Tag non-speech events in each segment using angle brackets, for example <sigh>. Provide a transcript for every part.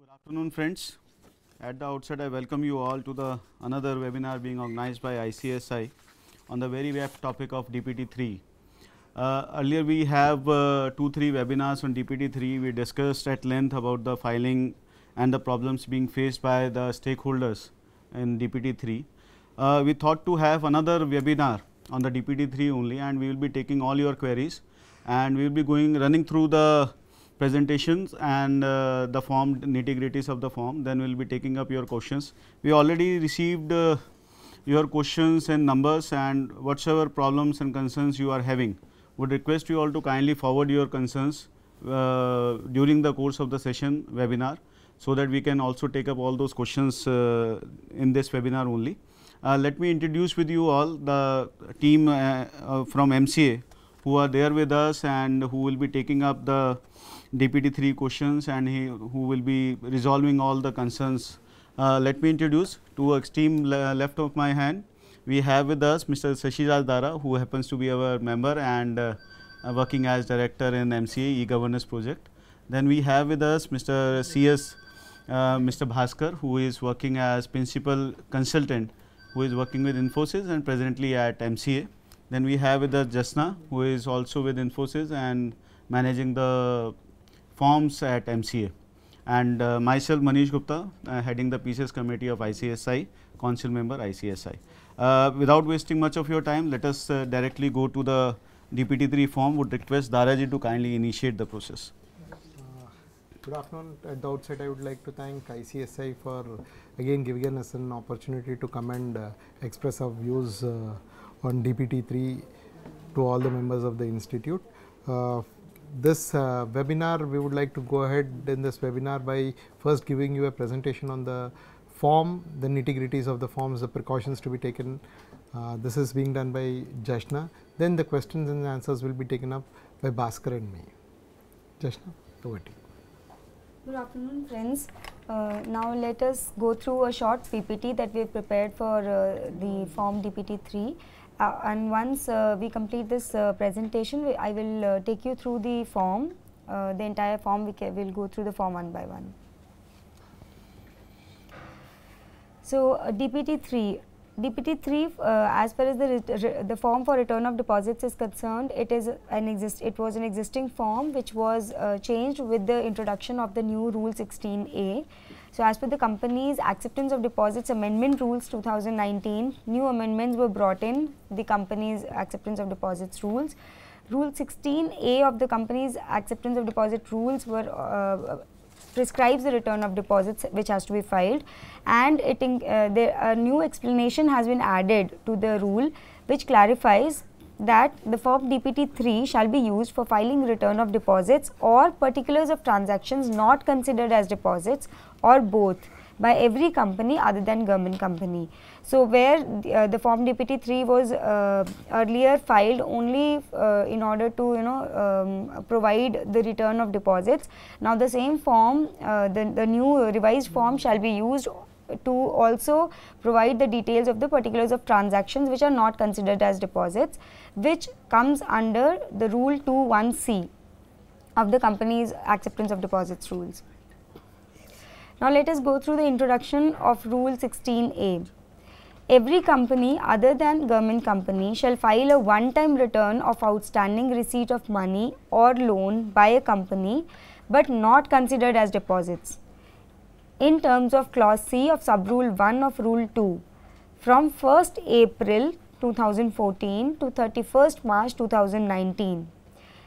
Good afternoon friends. At the outset I welcome you all to the another webinar being organized by ICSI on the very web topic of DPT3. Uh, earlier we have uh, two three webinars on DPT3 we discussed at length about the filing and the problems being faced by the stakeholders in DPT3. Uh, we thought to have another webinar on the DPT3 only and we will be taking all your queries and we will be going running through the presentations and uh, the form nitty gritties of the form then we will be taking up your questions. We already received uh, your questions and numbers and whatsoever problems and concerns you are having would request you all to kindly forward your concerns uh, during the course of the session webinar so that we can also take up all those questions uh, in this webinar only. Uh, let me introduce with you all the team uh, from MCA who are there with us and who will be taking up the DPT3 questions and he, who will be resolving all the concerns. Uh, let me introduce to extreme le left of my hand, we have with us Mr. Sashiraj Dara who happens to be our member and uh, working as director in MCA e-governance project. Then we have with us Mr. CS, uh, Mr. Bhaskar who is working as principal consultant who is working with Infosys and presently at MCA. Then we have with us Jasna who is also with Infosys and managing the forms at MCA and uh, myself Manish Gupta uh, heading the PCS committee of ICSI, council member ICSI. Uh, without wasting much of your time, let us uh, directly go to the DPT3 form. Would request Daraji to kindly initiate the process. Good afternoon. At the outset, I would like to thank ICSI for again giving us an opportunity to come and uh, express our views uh, on DPT3 to all the members of the institute. This uh, webinar, we would like to go ahead in this webinar by first giving you a presentation on the form, the nitty gritties of the forms, the precautions to be taken. Uh, this is being done by Jashna. Then the questions and answers will be taken up by Bhaskar and me. Jashna, over to you. Good afternoon friends. Uh, now let us go through a short PPT that we have prepared for uh, the form DPT3 uh, and once uh, we complete this uh, presentation we, I will uh, take you through the form, the entire form. We will go through the form one by one. So, DPT3 DPT3 uh, as far as the the form for return of deposits is concerned it is an exist it was an existing form which was uh, changed with the introduction of the new rule 16a so as per the company's acceptance of deposits amendment rules 2019 new amendments were brought in the company's acceptance of deposits rules. Rule 16a of the company's acceptance of deposit rules were uh, prescribes the return of deposits which has to be filed. And it uh, a new explanation has been added to the rule which clarifies that the form DPT3 shall be used for filing return of deposits or particulars of transactions not considered as deposits or both by every company other than government company. So, where the, uh, the form DPT 3 was uh, earlier filed only uh, in order to you know um, provide the return of deposits. Now, the same form uh, the, the new revised form shall be used to also provide the details of the particulars of transactions which are not considered as deposits which comes under the rule 21c of the company's acceptance of deposits rules. Now, let us go through the introduction of rule 16a. Every company other than government company shall file a one time return of outstanding receipt of money or loan by a company, but not considered as deposits. In terms of clause C of sub rule 1 of rule 2, from 1st April 2014 to 31st March 2019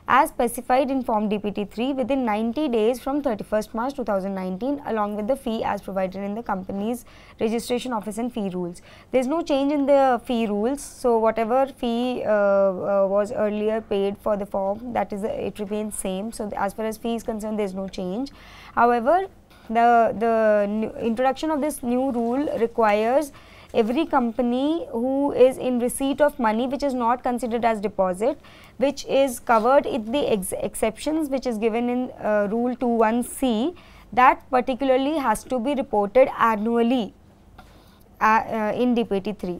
as specified in form DPT3 within 90 days from 31st March 2019 along with the fee as provided in the company's registration office and fee rules. There is no change in the fee rules. So, whatever fee uh, uh, was earlier paid for the form that is uh, it remains same. So, as far as fee is concerned there is no change. However, the, the introduction of this new rule requires every company who is in receipt of money which is not considered as deposit which is covered in the ex exceptions which is given in uh, rule 21c that particularly has to be reported annually uh, uh, in DPT 3.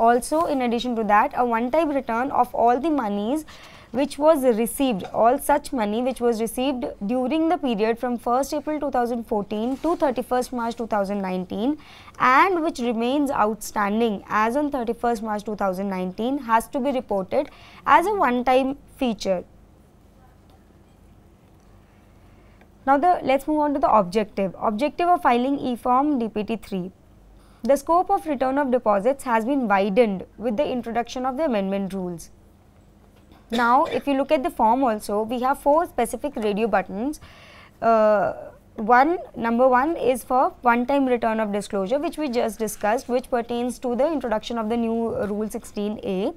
Also in addition to that a one time return of all the monies which was received all such money which was received during the period from 1st April 2014 to 31st March 2019 and which remains outstanding as on 31st March 2019 has to be reported as a one time feature. Now, the let us move on to the objective. Objective of filing e-form DPT 3. The scope of return of deposits has been widened with the introduction of the amendment rules. Now, if you look at the form also, we have four specific radio buttons. Uh, one number one is for one time return of disclosure which we just discussed which pertains to the introduction of the new uh, rule 16a.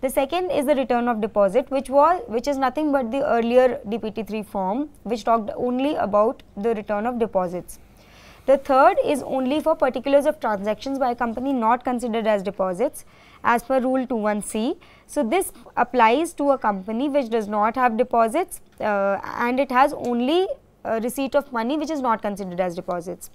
The second is the return of deposit which was which is nothing but the earlier DPT3 form which talked only about the return of deposits. The third is only for particulars of transactions by a company not considered as deposits as per rule 21c. So, this applies to a company which does not have deposits uh, and it has only receipt of money which is not considered as deposits.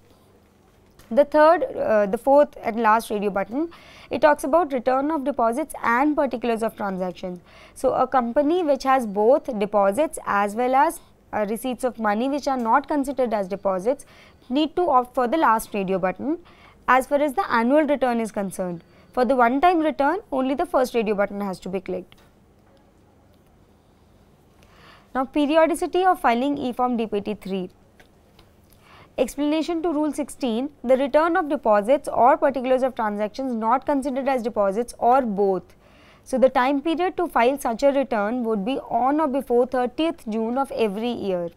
The third, uh, the fourth and last radio button, it talks about return of deposits and particulars of transactions. So, a company which has both deposits as well as uh, receipts of money which are not considered as deposits need to opt for the last radio button as far as the annual return is concerned. For the one time return only the first radio button has to be clicked. Now, periodicity of filing e-form DPT 3. Explanation to rule 16, the return of deposits or particulars of transactions not considered as deposits or both. So, the time period to file such a return would be on or before 30th June of every year.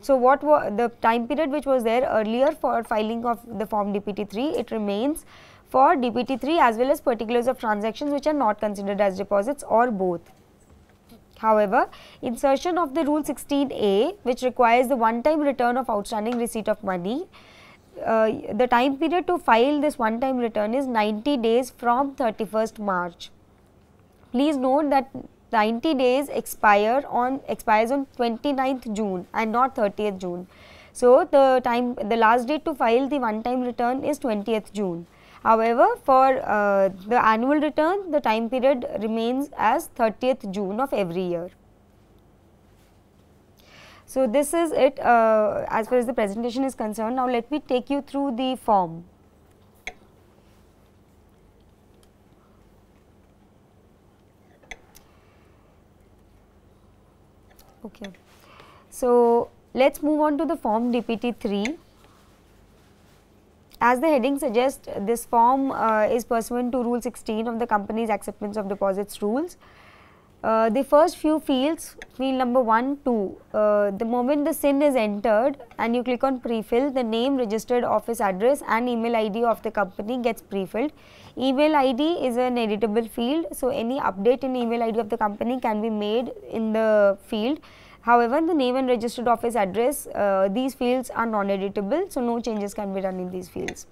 So, what the time period which was there earlier for filing of the form DPT 3, it remains for DPT 3 as well as particulars of transactions which are not considered as deposits or both. However, insertion of the rule 16a which requires the one time return of outstanding receipt of money, uh, the time period to file this one time return is 90 days from 31st March. Please note that 90 days expire on expires on 29th June and not 30th June. So, the time the last date to file the one time return is 20th June. However, for uh, the annual return the time period remains as 30th June of every year. So, this is it uh, as far as the presentation is concerned. Now, let me take you through the form. Okay. So, let us move on to the form DPT 3. As the heading suggests, this form uh, is pursuant to Rule 16 of the Company's Acceptance of Deposits Rules. Uh, the first few fields, field number 1, 2, uh, the moment the CIN is entered and you click on pre-fill, the name, registered office address and email ID of the company gets pre-filled. Email ID is an editable field, so any update in email ID of the company can be made in the field However, the name and registered office address, uh, these fields are non-editable, so no changes can be done in these fields.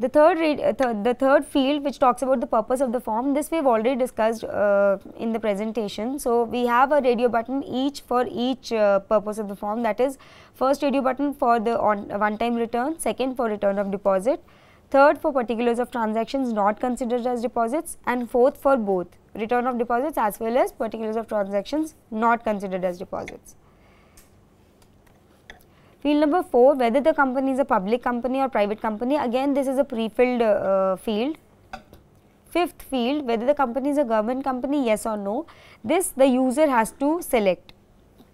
The third, uh, th the third field which talks about the purpose of the form, this we have already discussed uh, in the presentation. So, we have a radio button each for each uh, purpose of the form that is first radio button for the one time return, second for return of deposit, third for particulars of transactions not considered as deposits and fourth for both return of deposits as well as particulars of transactions not considered as deposits. Field number 4 whether the company is a public company or private company again this is a pre-filled uh, field. Fifth field whether the company is a government company yes or no this the user has to select.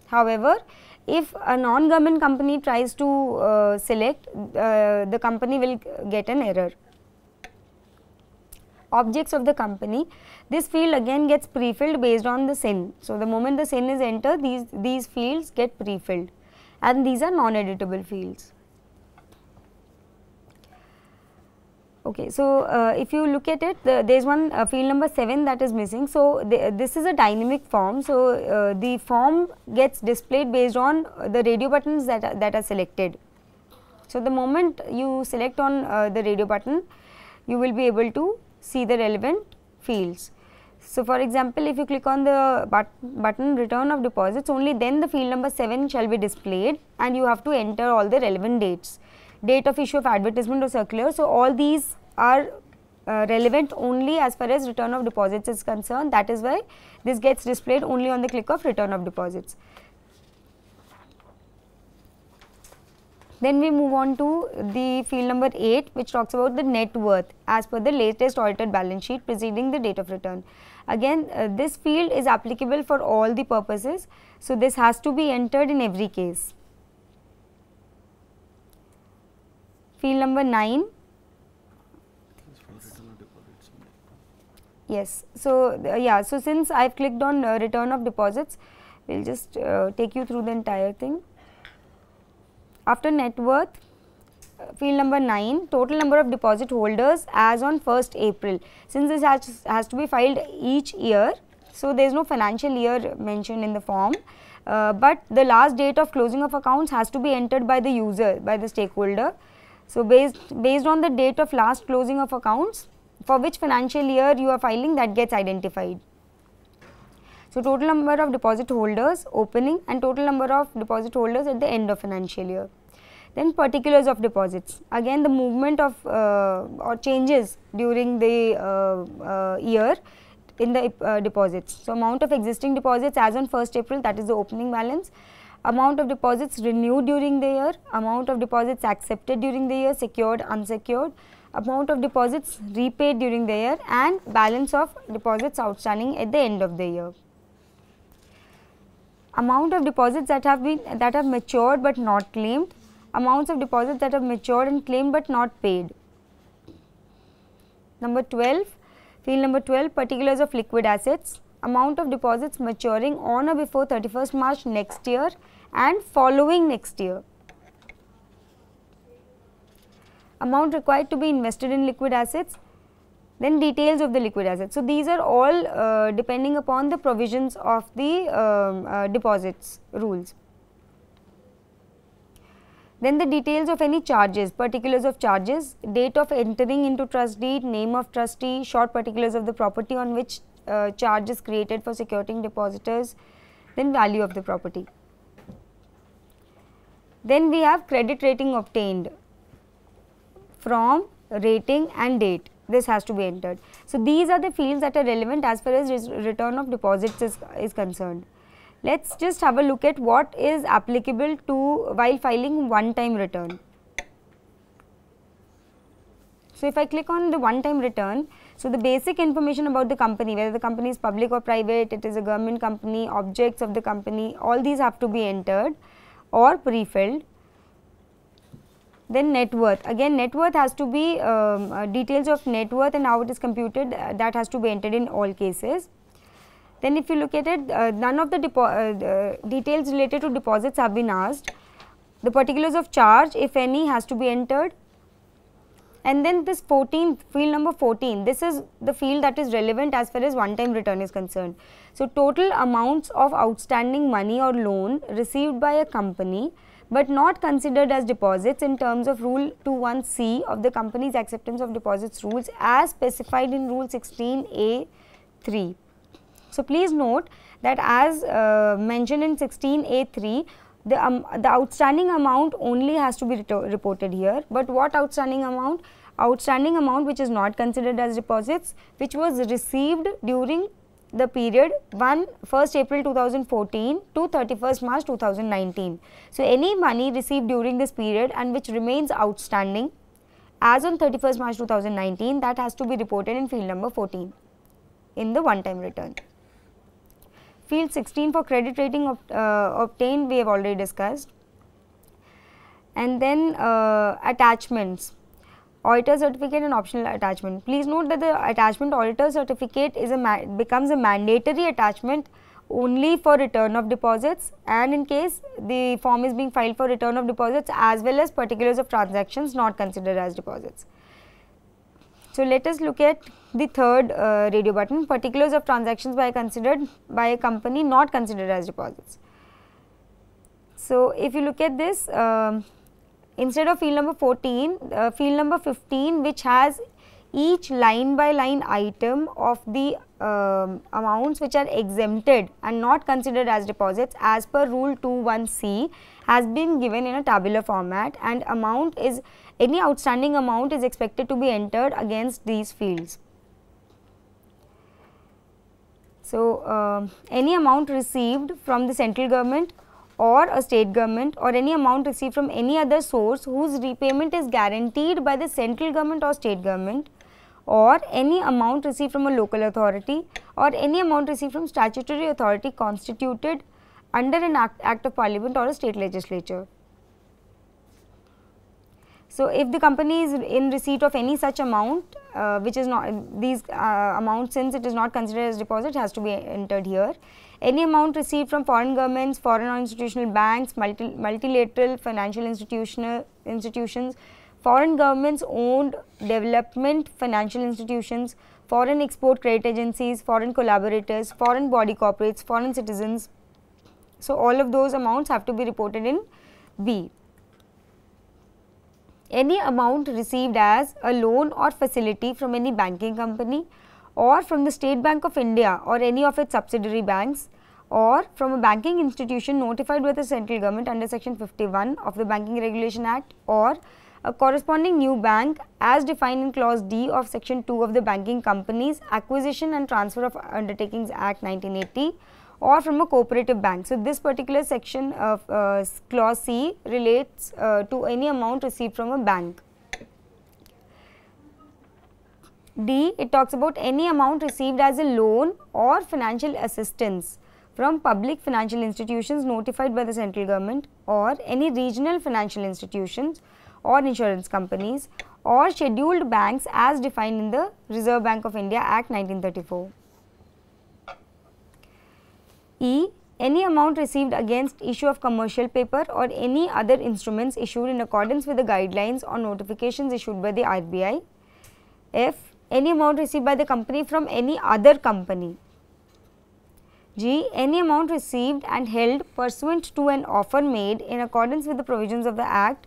However, if a non-government company tries to uh, select uh, the company will get an error. Objects of the company this field again gets pre-filled based on the CIN. So, the moment the CIN is entered these, these fields get pre-filled and these are non-editable fields. Okay, so uh, if you look at it, the, there is one uh, field number 7 that is missing. So, the, this is a dynamic form. So, uh, the form gets displayed based on the radio buttons that are, that are selected. So, the moment you select on uh, the radio button, you will be able to see the relevant fields. So, for example, if you click on the but button return of deposits only then the field number 7 shall be displayed and you have to enter all the relevant dates, date of issue of advertisement or circular. So, all these are uh, relevant only as far as return of deposits is concerned that is why this gets displayed only on the click of return of deposits. Then we move on to the field number 8 which talks about the net worth as per the latest audited balance sheet preceding the date of return. Again uh, this field is applicable for all the purposes. So, this has to be entered in every case. Field number 9 Yes. So, uh, yeah. So, since I have clicked on uh, return of deposits, we will just uh, take you through the entire thing. After net worth, uh, field number 9, total number of deposit holders as on 1st April. Since this has, has to be filed each year, so there is no financial year mentioned in the form. Uh, but the last date of closing of accounts has to be entered by the user, by the stakeholder. So, based, based on the date of last closing of accounts, for which financial year you are filing that gets identified. So, total number of deposit holders opening and total number of deposit holders at the end of financial year. Then particulars of deposits again the movement of uh, or changes during the uh, uh, year in the uh, deposits. So, amount of existing deposits as on 1st April that is the opening balance, amount of deposits renewed during the year, amount of deposits accepted during the year, secured, unsecured, amount of deposits repaid during the year and balance of deposits outstanding at the end of the year. Amount of deposits that have been that have matured but not claimed, amounts of deposits that have matured and claimed but not paid. Number 12, field number 12 particulars of liquid assets, amount of deposits maturing on or before 31st March next year and following next year amount required to be invested in liquid assets, then details of the liquid assets. So, these are all uh, depending upon the provisions of the um, uh, deposits rules. Then the details of any charges, particulars of charges, date of entering into trust deed, name of trustee, short particulars of the property on which uh, charge is created for securing depositors, then value of the property. Then we have credit rating obtained from rating and date this has to be entered. So, these are the fields that are relevant as far as return of deposits is, is concerned. Let us just have a look at what is applicable to while filing one time return. So, if I click on the one time return, so the basic information about the company whether the company is public or private, it is a government company, objects of the company all these have to be entered or pre-filled then net worth again net worth has to be um, uh, details of net worth and how it is computed uh, that has to be entered in all cases. Then if you look at it uh, none of the, the uh, details related to deposits have been asked. The particulars of charge if any has to be entered and then this 14, field number 14 this is the field that is relevant as far as one time return is concerned. So, total amounts of outstanding money or loan received by a company but not considered as deposits in terms of rule 21C of the company's acceptance of deposits rules as specified in rule 16A 3. So, please note that as uh, mentioned in 16A 3 the, um, the outstanding amount only has to be reported here, but what outstanding amount? Outstanding amount which is not considered as deposits which was received during the period 1 1st April 2014 to 31st March 2019. So, any money received during this period and which remains outstanding as on 31st March 2019 that has to be reported in field number 14 in the one time return. Field 16 for credit rating uh, obtained we have already discussed and then uh, attachments auditor certificate and optional attachment. Please note that the attachment auditor certificate is a becomes a mandatory attachment only for return of deposits and in case the form is being filed for return of deposits as well as particulars of transactions not considered as deposits. So, let us look at the third uh, radio button particulars of transactions by considered by a company not considered as deposits. So, if you look at this um, instead of field number 14, uh, field number 15 which has each line by line item of the um, amounts which are exempted and not considered as deposits as per rule 21c has been given in a tabular format and amount is any outstanding amount is expected to be entered against these fields. So, uh, any amount received from the central government or a state government or any amount received from any other source whose repayment is guaranteed by the central government or state government or any amount received from a local authority or any amount received from statutory authority constituted under an act, act of parliament or a state legislature. So, if the company is in receipt of any such amount uh, which is not these uh, amounts since it is not considered as deposit has to be entered here. Any amount received from foreign governments, foreign or institutional banks, multi, multilateral financial institutional institutions, foreign governments owned development financial institutions, foreign export credit agencies, foreign collaborators, foreign body corporates, foreign citizens. So, all of those amounts have to be reported in B. Any amount received as a loan or facility from any banking company or from the State Bank of India or any of its subsidiary banks or from a banking institution notified by the central government under section 51 of the Banking Regulation Act or a corresponding new bank as defined in clause D of section 2 of the Banking Companies Acquisition and Transfer of Undertakings Act 1980 or from a cooperative bank. So, this particular section of uh, clause C relates uh, to any amount received from a bank. D it talks about any amount received as a loan or financial assistance from public financial institutions notified by the central government or any regional financial institutions or insurance companies or scheduled banks as defined in the Reserve Bank of India Act 1934. E any amount received against issue of commercial paper or any other instruments issued in accordance with the guidelines or notifications issued by the RBI. F any amount received by the company from any other company. G. Any amount received and held pursuant to an offer made in accordance with the provisions of the Act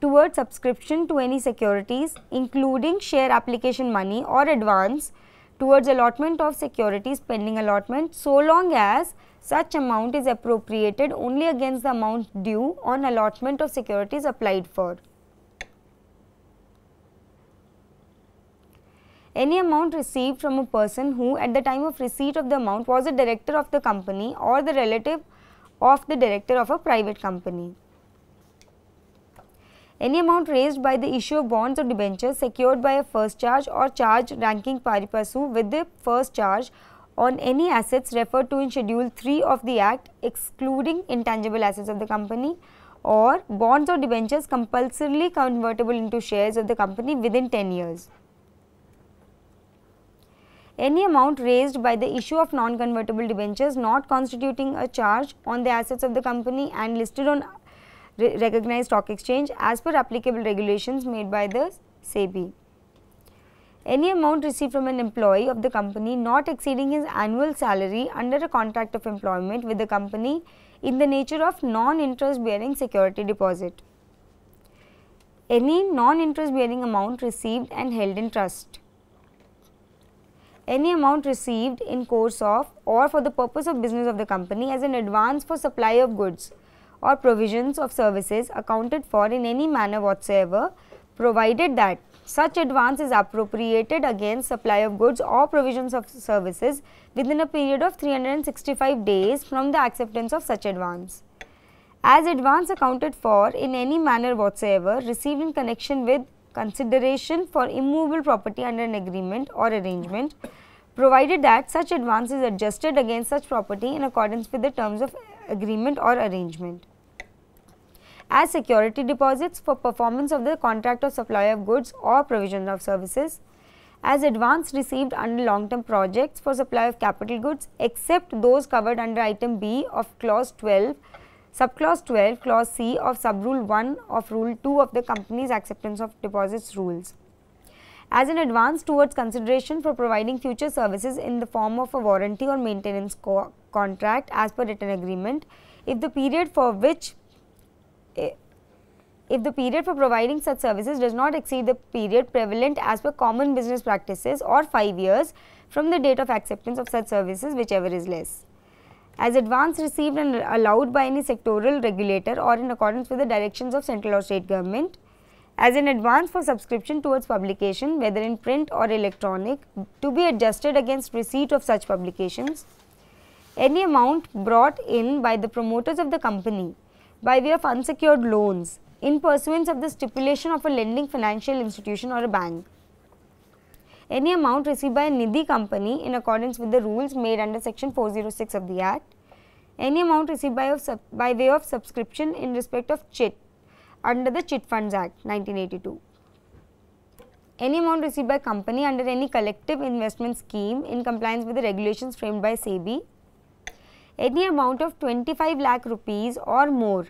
towards subscription to any securities including share application money or advance towards allotment of securities pending allotment so long as such amount is appropriated only against the amount due on allotment of securities applied for. any amount received from a person who at the time of receipt of the amount was a director of the company or the relative of the director of a private company. Any amount raised by the issue of bonds or debentures secured by a first charge or charge ranking pari passu with the first charge on any assets referred to in schedule 3 of the act excluding intangible assets of the company or bonds or debentures compulsorily convertible into shares of the company within 10 years any amount raised by the issue of non-convertible debentures not constituting a charge on the assets of the company and listed on re recognized stock exchange as per applicable regulations made by the SEBI. Any amount received from an employee of the company not exceeding his annual salary under a contract of employment with the company in the nature of non-interest bearing security deposit. Any non-interest bearing amount received and held in trust any amount received in course of or for the purpose of business of the company as an advance for supply of goods or provisions of services accounted for in any manner whatsoever provided that such advance is appropriated against supply of goods or provisions of services within a period of 365 days from the acceptance of such advance. As advance accounted for in any manner whatsoever received in connection with consideration for immovable property under an agreement or arrangement provided that such advance is adjusted against such property in accordance with the terms of agreement or arrangement. As security deposits for performance of the contract of supply of goods or provision of services, as advance received under long term projects for supply of capital goods except those covered under item B of clause 12 subclause 12 clause C of subrule 1 of rule 2 of the company's acceptance of deposits rules. As an advance towards consideration for providing future services in the form of a warranty or maintenance co contract as per written agreement if the period for which if the period for providing such services does not exceed the period prevalent as per common business practices or 5 years from the date of acceptance of such services whichever is less. As advance received and allowed by any sectoral regulator or in accordance with the directions of central or state government, as an advance for subscription towards publication whether in print or electronic to be adjusted against receipt of such publications, any amount brought in by the promoters of the company by way of unsecured loans in pursuance of the stipulation of a lending financial institution or a bank. Any amount received by a Nidhi company in accordance with the rules made under section 406 of the Act. Any amount received by, of by way of subscription in respect of chit under the Chit Funds Act 1982. Any amount received by company under any collective investment scheme in compliance with the regulations framed by SEBI. Any amount of 25 lakh rupees or more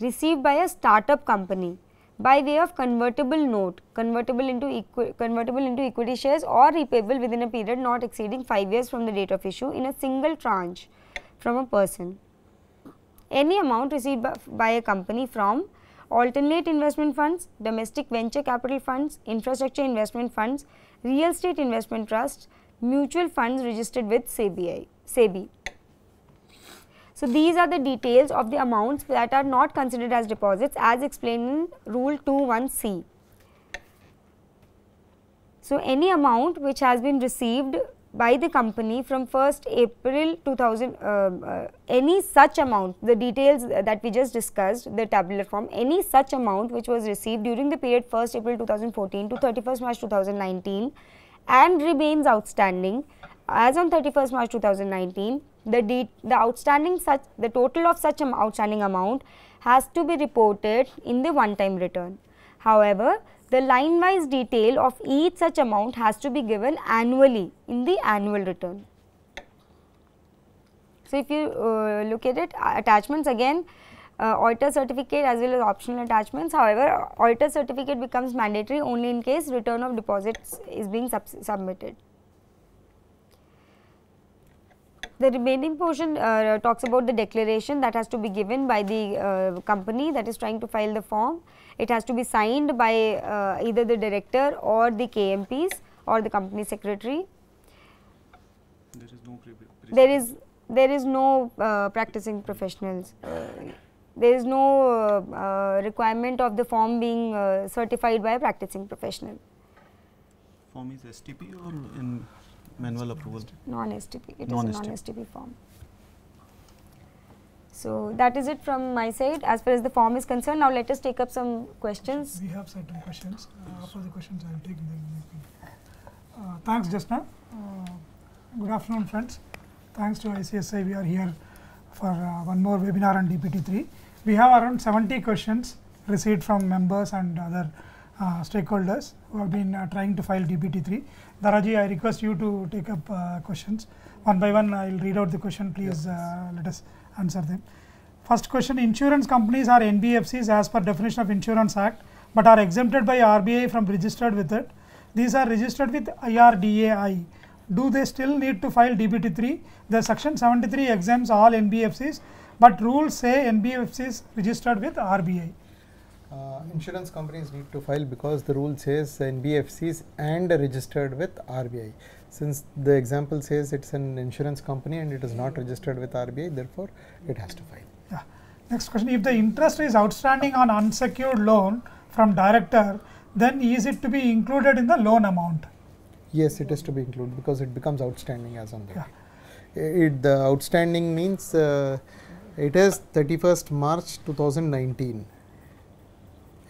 received by a startup company by way of convertible note convertible into convertible into equity shares or repayable within a period not exceeding 5 years from the date of issue in a single tranche from a person. Any amount received by, by a company from alternate investment funds, domestic venture capital funds, infrastructure investment funds, real estate investment trusts, mutual funds registered with SEBI. SEBI. So, these are the details of the amounts that are not considered as deposits as explained in rule 21 C. So, any amount which has been received by the company from 1st April 2000, uh, uh, any such amount, the details that we just discussed, the tabular form, any such amount which was received during the period 1st April 2014 to 31st March 2019 and remains outstanding as on 31st March 2019 the, the outstanding such the total of such an outstanding amount has to be reported in the one time return. However, the line wise detail of each such amount has to be given annually in the annual return. So, if you uh, look at it attachments again uh, auditor certificate as well as optional attachments. However, auditor certificate becomes mandatory only in case return of deposits is being sub submitted. The remaining portion uh, talks about the declaration that has to be given by the uh, company that is trying to file the form. It has to be signed by uh, either the director or the KMPs or the company secretary. There is no there is there is no uh, practicing professionals. Uh, there is no uh, requirement of the form being certified by a practicing professional. Form is STP or in manual approval? Non-STP, it non is a non-STP form. So, that is it from my side as far as the form is concerned. Now, let us take up some questions. We have certain questions. Uh, after the questions, I will take them. Uh, thanks, Jasna. Uh, good afternoon, friends. Thanks to ICSI, we are here for uh, one more webinar on DPT3. We have around 70 questions received from members and other uh, stakeholders who have been uh, trying to file DPT3. Daraji, I request you to take up uh, questions. One by one, I will read out the question. Please uh, let us answer them. First question, insurance companies are NBFCs as per definition of Insurance Act, but are exempted by RBI from registered with it. These are registered with IRDAI. Do they still need to file DPT3? The section 73 exempts all NBFCs, but rules say NBFCs registered with RBI. Uh, insurance companies need to file because the rule says NBFCs and registered with RBI. Since the example says it's an insurance company and it is not registered with RBI, therefore it has to file. Yeah. Next question: If the interest is outstanding on unsecured loan from director, then is it to be included in the loan amount? Yes, it is to be included because it becomes outstanding as on date. Yeah. It, the outstanding means uh, it is 31st March 2019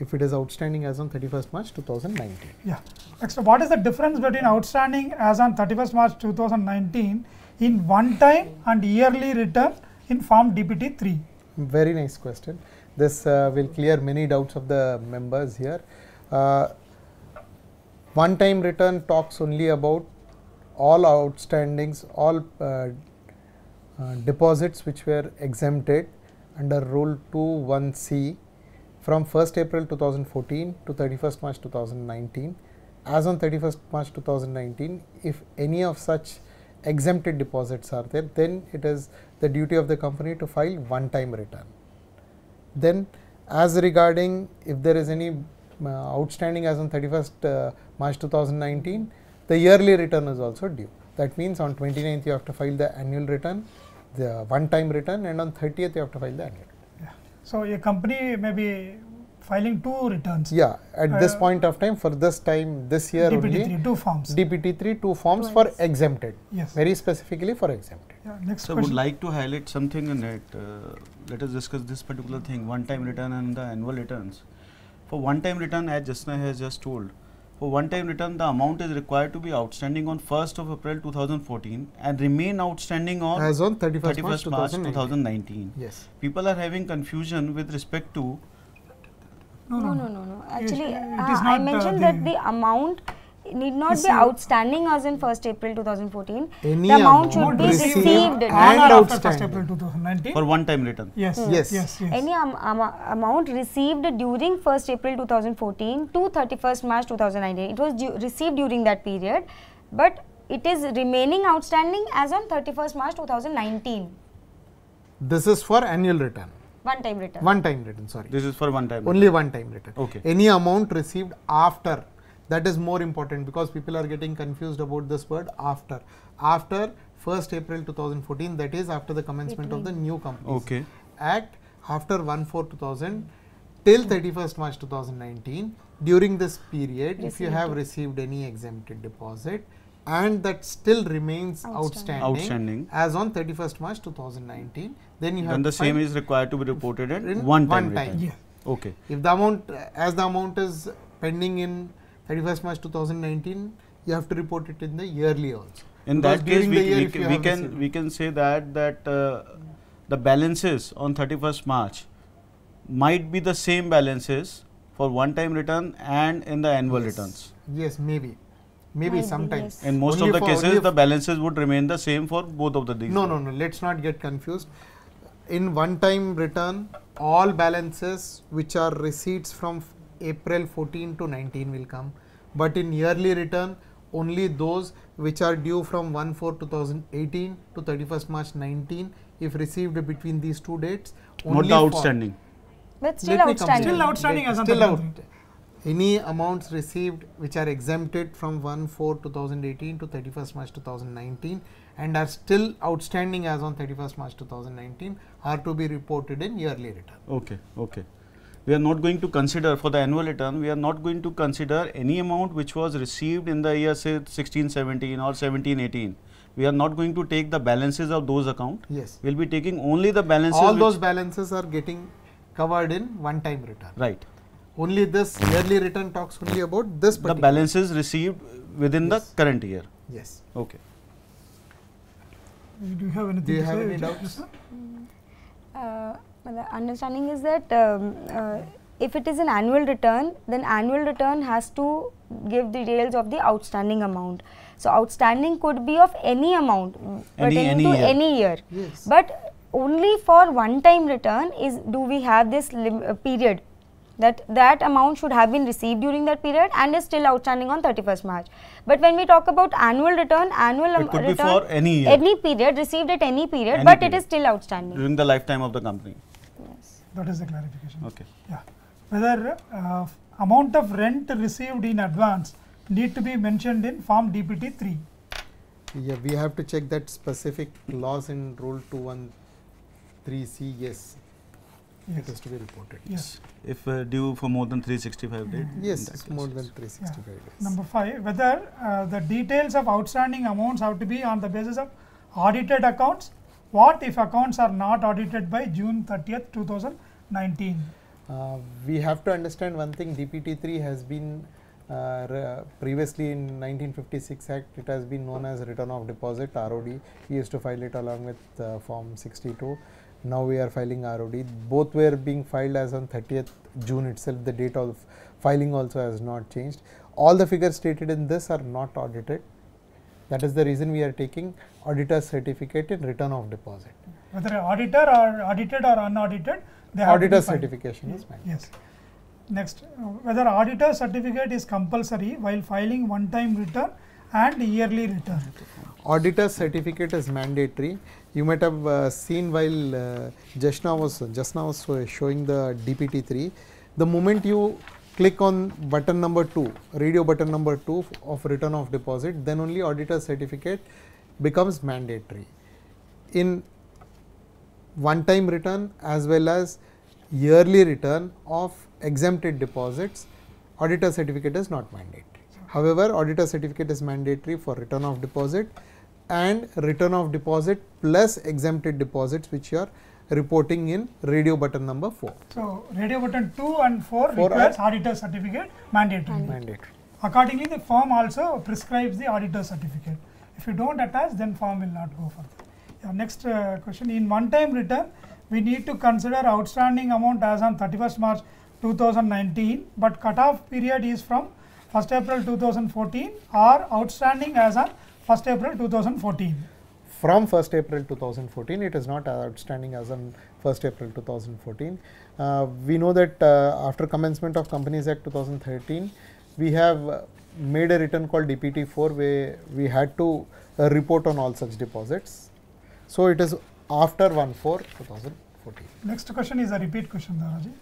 if it is outstanding as on 31st March 2019. Yeah. Next, what is the difference between outstanding as on 31st March 2019 in one time and yearly return in form DPT 3? Very nice question. This uh, will clear many doubts of the members here. Uh, one time return talks only about all outstandings, all uh, uh deposits which were exempted under rule 2.1c from 1st April 2014 to 31st March 2019. As on 31st March 2019, if any of such exempted deposits are there, then it is the duty of the company to file one time return. Then As regarding if there is any uh, outstanding as on 31st uh, March 2019, the yearly return is also due. That means on 29th you have to file the annual return, the one time return and on 30th you have to file the annual. So, a company may be filing two returns. Yeah, at this Uh, point of time for this time this year DPT only three, two forms. DPT 3 two forms for exempted, yes. very specifically for exempted. Yeah, next So I would like to highlight something in it. Uh, let us discuss this particular thing, one-time return and the annual returns. For one-time return, as Jasna has just told, for one-time return, the amount is required to be outstanding on 1st of April 2014 and remain outstanding on As on 31st, March 31st March 2019. 2019. Yes. People are having confusion with respect to no, No, no, no, no, no. Actually, it uh, I mentioned the- that the amount need not be outstanding as in 1st April 2014. Any the amount should be received received. and on or after 1st April 2019. for one-time return. yes, hmm. Yes. yes, yes. Any am- am- amount received during 1st April 2014 to 31st March 2019. It was due, received during that period, but it is remaining outstanding as on 31st March 2019. This is for annual return, One time return. one time return, sorry. This is for one-time. Only one time return. Okay. Any amount received after, that is more important because people are getting confused about this word after. After 1st April 2014, that is after the commencement of the new Companies Okay. Act, after 1 4 2000 till 31st March 2019, during this period, if you have received any exempted deposit and that still remains outstanding, Outstanding. as on 31st March 2019, then you have Then the same is required to be reported in, in one-time one time. Yeah. Okay. If the amount, as the amount is pending in 31st March 2019, you have to report it in the yearly also. In Because that case, we, year we, if ca- you we can we can say that that uh, the balances on 31st March might be the same balances for one-time return and in the annual Yes. returns. Yes, maybe, maybe Might sometimes. yes. In most Only of the cases, the balances would remain the same for both of the these. No, no, no. Let's not get confused. In one-time return, all balances which are receipts from f- April 14 to 19 will come, but in yearly return, only those which are due from 1 4 2018 to 31st March 19, if received between these two dates, Not only the outstanding. But still Let me complete. outstanding. Still outstanding as on Still 31st. out. Any amounts received which are exempted from 1 4 2018 to 31st March 2019 and are still outstanding as on 31st March 2019 are to be reported in yearly return. Okay, okay. We are not going to consider for the annual return, we are not going to consider any amount which was received in the year say 16, 17 or 17, 18. We are not going to take the balances of those account. Yes. We will be taking only the balances. All those balances are getting covered in one time return. Right. Only this yearly return talks only about this The balances received within Yes. the current year. Yes. Okay. Do you have anything Do you to have say, any doubts? Uh, well, the understanding is that um, uh, if it is an annual return, then annual return has to give the details of the outstanding amount. So outstanding could be of any amount mm, Any- pertaining any to year. any year. Yes. But only for one time return is do we have this lim- uh, period that that amount should have been received during that period and is still outstanding on 31st March. But when we talk about annual return, annual It am- could be return, for any year. any period received at any period, Any but it period. is still outstanding. During the lifetime of the company. Yes. That is the clarification. Okay. Yeah. Whether uh, amount of rent received in advance need to be mentioned in Form DPT 3. Yeah, we have to check that specific laws in Rule 213C. Yes, it Yes. has to be reported. Yes. If uh, due for more than 365 days. Yes, in that it's more than 365 days. Number five, whether uh, the details of outstanding amounts have to be on the basis of audited accounts. What if accounts are not audited by June 30th, 2019? Uh, we have to understand one thing DPT3 has been uh, re- previously in 1956 Act it has been known as return of deposit ROD. We used to file it along with uh, Form 62. Now we are filing ROD. Both were being filed as on 30th June itself. The date of filing also has not changed. All the figures stated in this are not audited. That is the reason we are taking auditor certificate in return of deposit. Whether auditor or audited or unaudited, they have to be Auditor certification is mandatory. Yes. Next, uh, whether auditor certificate is compulsory while filing one-time return and yearly return. auditor certificate is mandatory. You might have uh, seen while uh, just now was just now was uh, showing the DPT three. The moment you click on button number two, radio button number two of return of deposit, then only auditor certificate becomes mandatory. In one time return as well as yearly return of exempted deposits, auditor certificate is not mandatory. However, auditor certificate is mandatory for return of deposit and return of deposit plus exempted deposits which you are reporting in radio button number 4 So, radio button 2 and 4 Four requires auditor certificate mandatory. mandatory. Accordingly, the firm also prescribes the auditor certificate. If you do not attach, then firm will not go further. Yeah, next uh, question, in one time return, we need to consider outstanding amount as on 31st March 2019, but cutoff period is from 1st April 2014 or outstanding as on 1st April 2014. From 1st April 2014, it is not outstanding as on 1st April 2014. Uh, we know that uh, after commencement of Companies Act 2013, we have made a return called DPT 4 where we had to uh, report on all such deposits. So, it is after 1 4 2014. Next question is a repeat question, Daraji.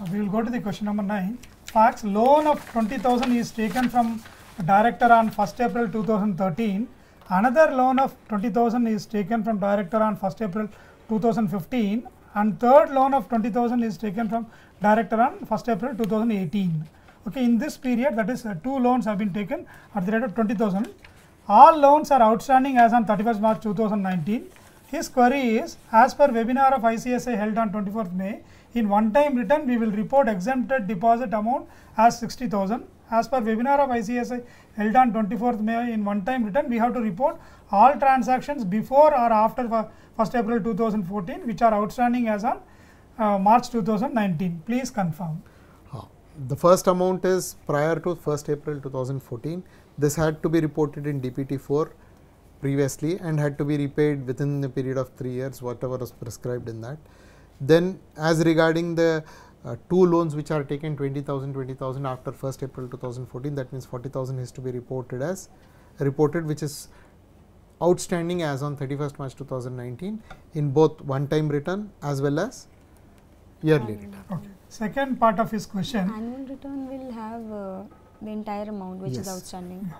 Uh, we will go to the question number 9. Facts loan of 20,000 is taken from director on 1st April 2013. Another loan of 20,000 is taken from director on 1st April 2015 and third loan of 20,000 is taken from director on 1st April 2018. Okay, in this period that is uh, two loans have been taken at the rate of 20,000. All loans are outstanding as on 31st March 2019. His query is as per webinar of ICSI held on 24th May, in one time return we will report exempted deposit amount as 60,000. As per webinar of ICSI held on 24th May, in one time return we have to report all transactions before or after 1st April 2014 which are outstanding as on uh, March 2019. Please confirm. Uh, The first amount is prior to 1st April 2014. This had to be reported in DPT 4 previously and had to be repaid within the period of 3 years whatever was prescribed in that. Then as regarding the uh, two loans which are taken 20,000 20,000 after 1st April 2014 that means 40,000 is to be reported as reported which is outstanding as on 31st March 2019 in both one time return as well as yearly return. Okay. Second part of his question. Annual return will have uh, the entire amount which is Yes. outstanding.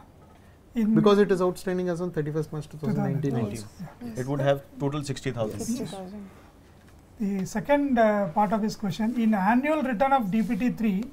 In Because it is outstanding as on 31st March 2019. 2019. also. It would have total 60,000. 60,000. The second uh, part of his question, in annual return of DPT 3,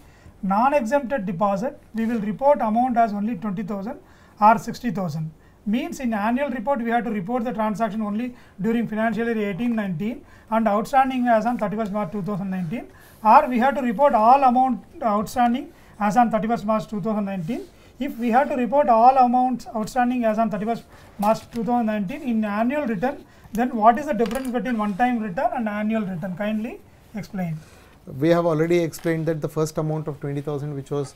non-exempted deposit, we will report amount as only 20,000 or 60,000. Means in annual report, we have to report the transaction only during financial year 18-19 and outstanding as on 31st March 2019 or we have to report all amount outstanding as on 31st March 2019. If we have to report all amounts outstanding as on 31st March 2019 in annual return, then what is the difference between one time return and annual return? Kindly explain. We have already explained that the first amount of 20,000 which was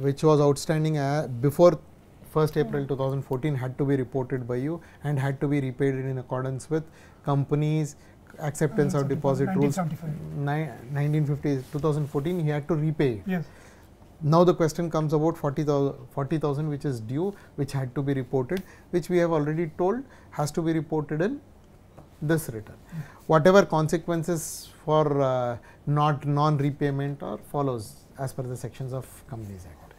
which was outstanding uh, before 1st April 2014 had to be reported by you and had to be repaid in accordance with companies acceptance of deposit rules 1975. 1950 2014 he had to repay. Yes. Now the question comes about 40,000 40,000 which is due which had to be reported which we have already told has to be reported in this return. Whatever consequences for uh, not non-repayment or follows as per the sections of Companies Act.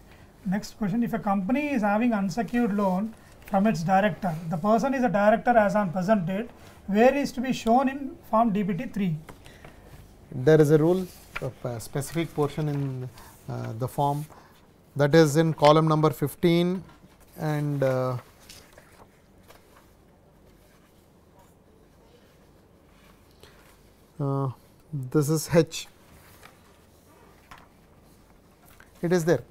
Next question, if a company is having unsecured loan from its director, the person is a director as on present date, where is to be shown in form DPT 3? There is a rule of a specific portion in the form that is in column number 15 and uh, uh, this is H. It is there.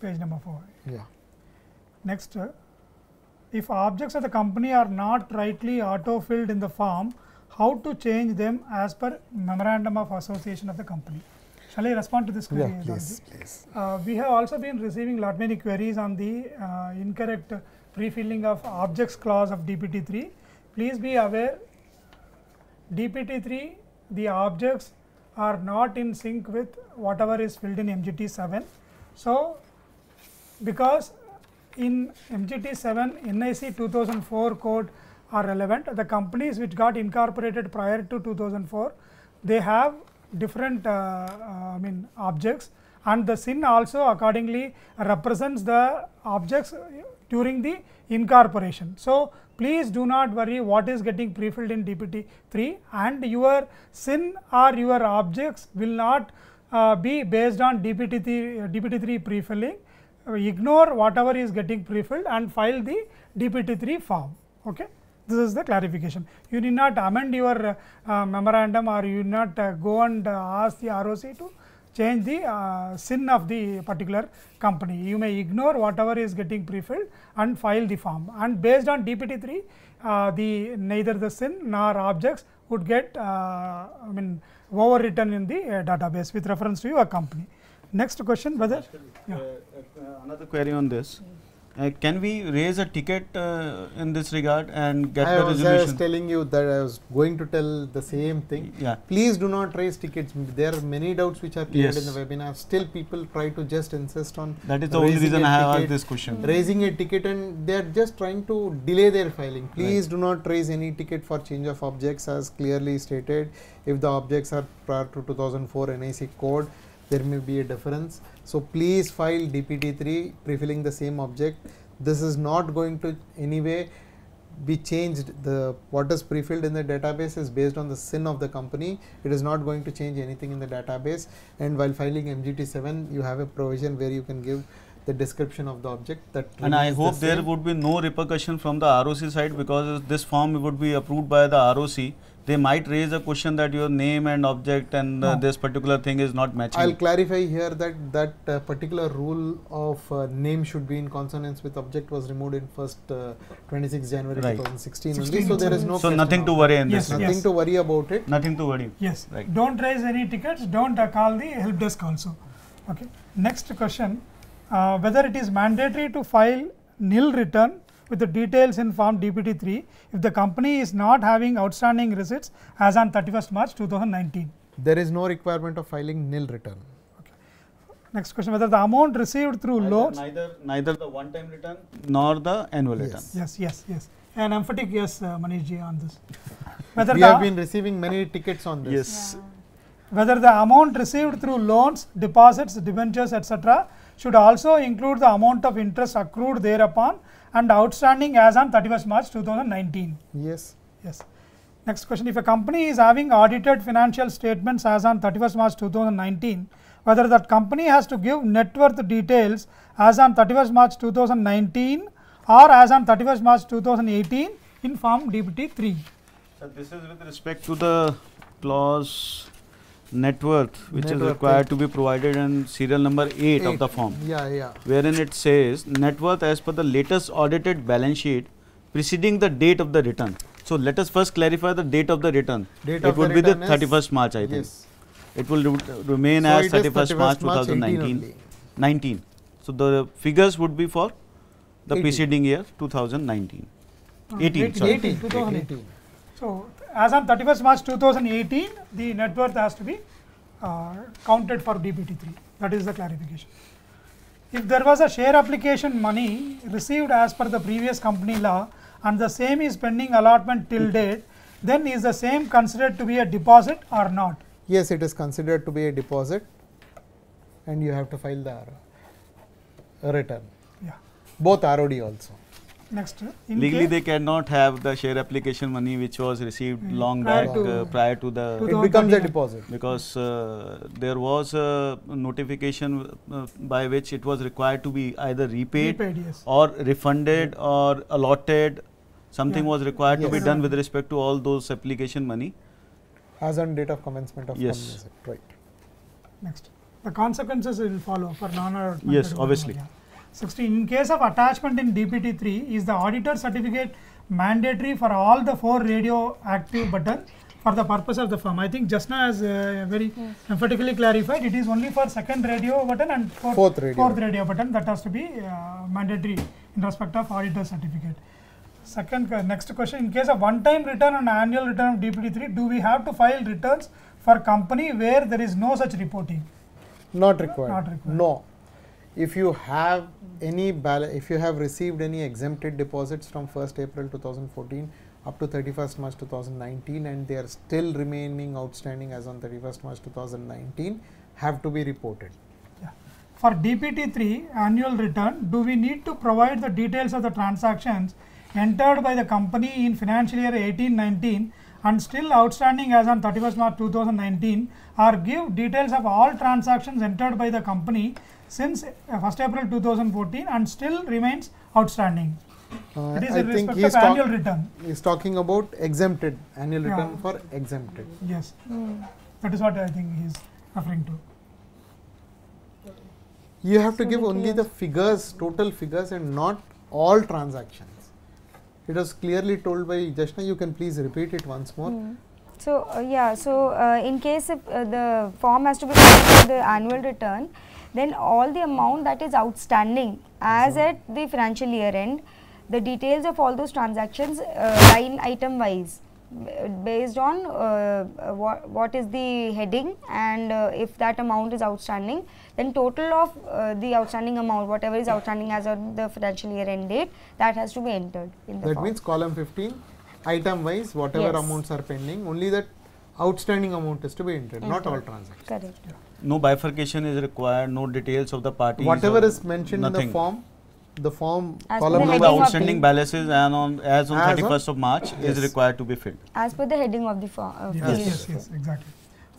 Page number 4. Yeah. Next, uh, if objects of the company are not rightly auto-filled in the form, how to change them as per memorandum of association of the company? Shall I respond to this query? Yeah, please, please. Uh, we have also been receiving lot many queries on the uh, incorrect pre-filling of objects clause of DPT 3. Please be aware DPT 3 the objects are not in sync with whatever is filled in MGT 7. So, because in MGT 7 NIC 2004 code are relevant, the companies which got incorporated prior to 2004, they have different uh, uh, I mean objects and the CIN also accordingly represents the objects during the incorporation. So, please do not worry what is getting pre-filled in DPT 3 and your CIN or your objects will not uh, be based on DPT 3, uh, DPT 3 pre-filling. Uh, ignore whatever is getting pre-filled and file the DPT 3 form. Okay. This is the clarification. You need not amend your uh, memorandum or you need not uh, go and uh, ask the ROC to change the uh, CIN of the particular company. You may ignore whatever is getting pre-filled and file the form and based on DPT 3 uh, the neither the CIN nor objects would get uh, I mean overwritten in the uh, database with reference to your company. Next question whether Yeah. Uh, uh, another query on this. Uh, can we raise a ticket uh, in this regard and get I the was, I was telling you that I was going to tell the same thing. Yeah. Please do not raise tickets. There are many doubts which are cleared in the webinar. Still, people try to just insist on That is the only raising reason a I have asked this question. Raising a ticket and they are just trying to delay their filing. Please do not raise any ticket for change of objects as clearly stated. If the objects are prior to 2004 NIC code, there may be a difference. So please file DPT3 pre-filling the same object. This is not going to anyway be changed. The what is pre-filled in the database is based on the CIN of the company. It is not going to change anything in the database. And while filing MGT7, you have a provision where you can give the description of the object that. And I remains the hope there would be no repercussion from the ROC side because this form would be approved by the ROC. They might raise a question that your name and object and uh, this particular thing is not matching. I'll clarify here that that uh, particular rule of uh, name should be in consonance with object was removed in first uh, 26 January Right. 2016 only. 16 So there is no so nothing to worry in Yes, this. Nothing yes. to worry about it. Nothing to worry. Yes, Right. don't raise any tickets, don't uh, call the help desk also. Okay. Next question, uh, whether it is mandatory to file nil return with the details in form DPT3 if the company is not having outstanding receipts as on 31st March 2019. There is no requirement of filing nil return. Next question, whether the amount received through Neither, loans, neither neither the one time return nor the annual Yes. return. yes, yes, yes, an emphatic yes, uh, Manish ji on this. <laughs> Whether We the have been receiving many tickets on this. Yes. whether the amount received through loans, deposits, debentures, etc., should also include the amount of interest accrued thereupon and outstanding as on 31st March 2019. Yes. Yes. Next question, if a company is having audited financial statements as on 31st March 2019, whether that company has to give net worth details as on 31st March 2019 or as on 31st March 2018 in form DPT 3. So this is with respect to the clause net worth which Net is worth required to be provided in serial number 8, of the form Yeah, yeah. wherein it says net worth as per the latest audited balance sheet preceding the date of the return. So let us first clarify the date of the return. Date it of the would be the 31st March I think. Yes. It will re- remain So as it is 31st March 18 2019. 19. So the figures would be for the 18. preceding year 2019. Uh, 18, sorry. 18, 2018. 18. So, as on 31st March 2018, the net worth has to be uh, counted for DPT3. That is the clarification. If there was a share application money received as per the previous company law and the same is pending allotment till date, then is the same considered to be a deposit or not? Yes, it is considered to be a deposit and you have to file the return. Yeah. Both ROD also. Next, in Legally, they cannot have the share application money which was received Mm, long prior back to- uh, prior to the To It becomes a deposit. because uh, there was a notification uh, by which it was required to be either repaid, repaid, yes. or refunded or allotted. Something Yeah. was required to be done with respect to all those application money. As on date of commencement of Yes. Companies right. Next, the consequences will follow for non-allotment. Yes, obviously. follow, yeah. 16. In case of attachment in DPT 3, is the auditor certificate mandatory for all the four radioactive buttons for the purpose of the firm? I think Jasna has uh, very emphatically clarified. It is only for second radio button and fourth, Fourth radio. fourth radio button that has to be uh, mandatory in respect of auditor certificate. Second, uh, next question, in case of one-time return and annual return of DPT 3, do we have to file returns for company where there is no such reporting. Not required. Not required. No. If you have any if you have received any exempted deposits from 1st April 2014 up to 31st March 2019 and they are still remaining outstanding as on 31st March 2019 have to be reported. For DPT3 annual return, do we need to provide the details of the transactions entered by the company in financial year 18-19 and still outstanding as on 31st March 2019 or give details of all transactions entered by the company since uh, 1st April 2014 and still remains outstanding. Uh, It is I in think respect he's, of annual return. he's talking about exempted annual Yeah. return for exempted. Yes, that is what I think he is referring to. You have to give only the figures, total figures and not all transactions. It was clearly told by Jashna, you can please repeat it once more. So, uh, yeah, so uh, in case if uh, the form has to be filled for the annual return, then all the amount that is outstanding as at the financial year end, the details of all those transactions uh, line item wise based on uh, what, what is the heading and uh, if that amount is outstanding then total of uh, the outstanding amount whatever is outstanding as of the financial year end date that has to be entered in the That form. means column 15, item wise, whatever Yes. amounts are pending, only that outstanding amount is to be entered, not all transactions. correct No bifurcation is required, no details of the parties. Whatever is mentioned in nothing. the form, the form As per column the number the heading outstanding balances and on, as on As on- 31st of March is required to be filled. as per the heading of the form uh, Yes, field. yes, yes, exactly.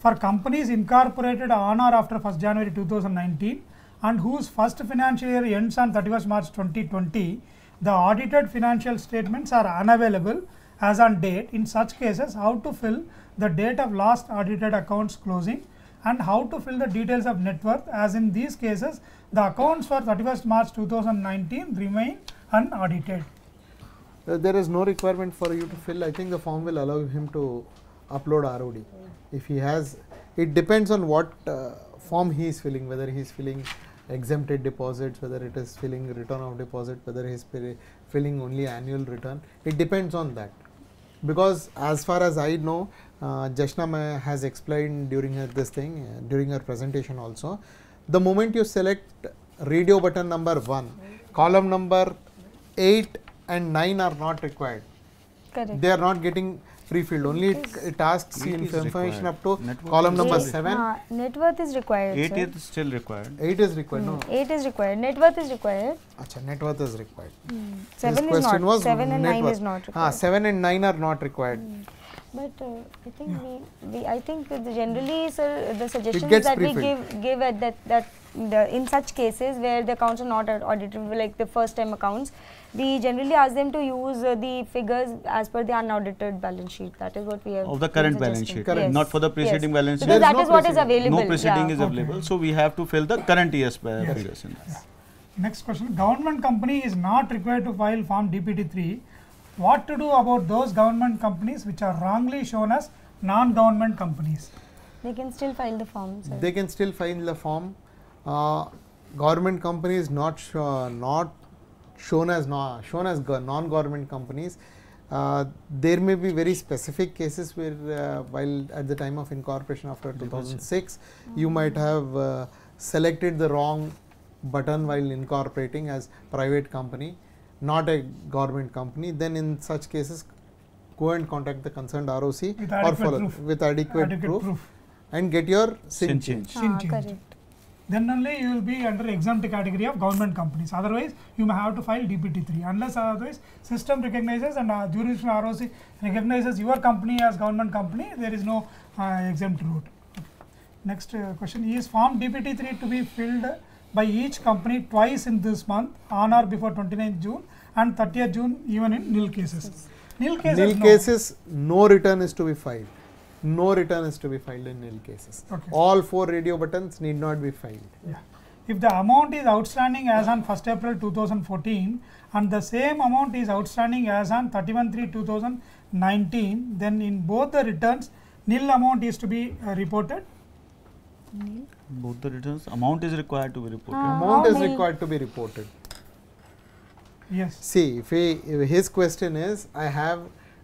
For companies incorporated on or after 1st January 2019 and whose first financial year ends on 31st March 2020, the audited financial statements are unavailable as on date. In such cases, how to fill the date of last audited accounts closing and how to fill the details of net worth as in these cases the accounts for 31st March 2019 remain unaudited. Uh, there is no requirement for you to fill. I think the form will allow him to upload ROD. If he has, it depends on what uh, form he is filling, whether he is filling exempted deposits, whether it is filling return of deposit, whether he is fi- filling only annual return. It depends on that. Because as far as I know, uh, has explained during her this thing, uh, during her presentation also, the moment you select radio button number 1, column number 8 and 9 are not required. correct They are not getting pre-filled, only it, it asks Eight information required. up to Network column number 7, uh, net worth is required 8 sir. is still required. 8 is required, no? 8 is required net worth is required Acha, net worth is required. 7 is question not was 7 and 9 worth. is not Ah, 7 and 9 are not required. but uh, i think we, we i think generally sir the suggestions gets that we give give at that that the in such cases where the accounts are not audited like the first time accounts we generally ask them to use uh, the figures as per the unaudited balance sheet that is what we have Of the current balance suggesting. sheet, Correct. not for the Yes. preceding balance sheet. because There is that no is what is preceding. available No preceding yeah. is Okay. available, so we have to fill the current year's Yes. figures in that. Next question, government company is not required to file form DPT3. What to do about those government companies which are wrongly shown as non-government companies? they can still file the form sir. They can still file the form. Uh, government companies not sho- not shown as no, shown as non-government companies. Uh, there may be very specific cases where uh, while at the time of incorporation after 2006 you might have uh, selected the wrong button while incorporating as private company not a government company then in such cases go and contact the concerned ROC With or follow proof. with adequate, Adequate proof, proof. and get your CIN, CIN change. change. CIN Ah, change. correct Then only you will be under exempt category of government companies. Otherwise, you may have to file DPT3. Unless otherwise, system recognizes and uh, jurisdiction ROC recognizes your company as government company, there is no uh, exempt route. Next uh, question is form DPT3 to be filled by each company twice in this month on or before 29th June and 30th June even in nil cases. Nil cases, nil no. cases, no return is to be filed. No return is to be filed in nil cases. Okay. All four radio buttons need not be filed. Yeah. If the amount is outstanding as on 1st April 2014 and the same amount is outstanding as on 31 3 2019, then in both the returns, nil amount is to be uh, reported. Both the returns, amount is required to be reported. Ah. Amount how is many- required to be reported. Yes. See, if, he, if his question is, I have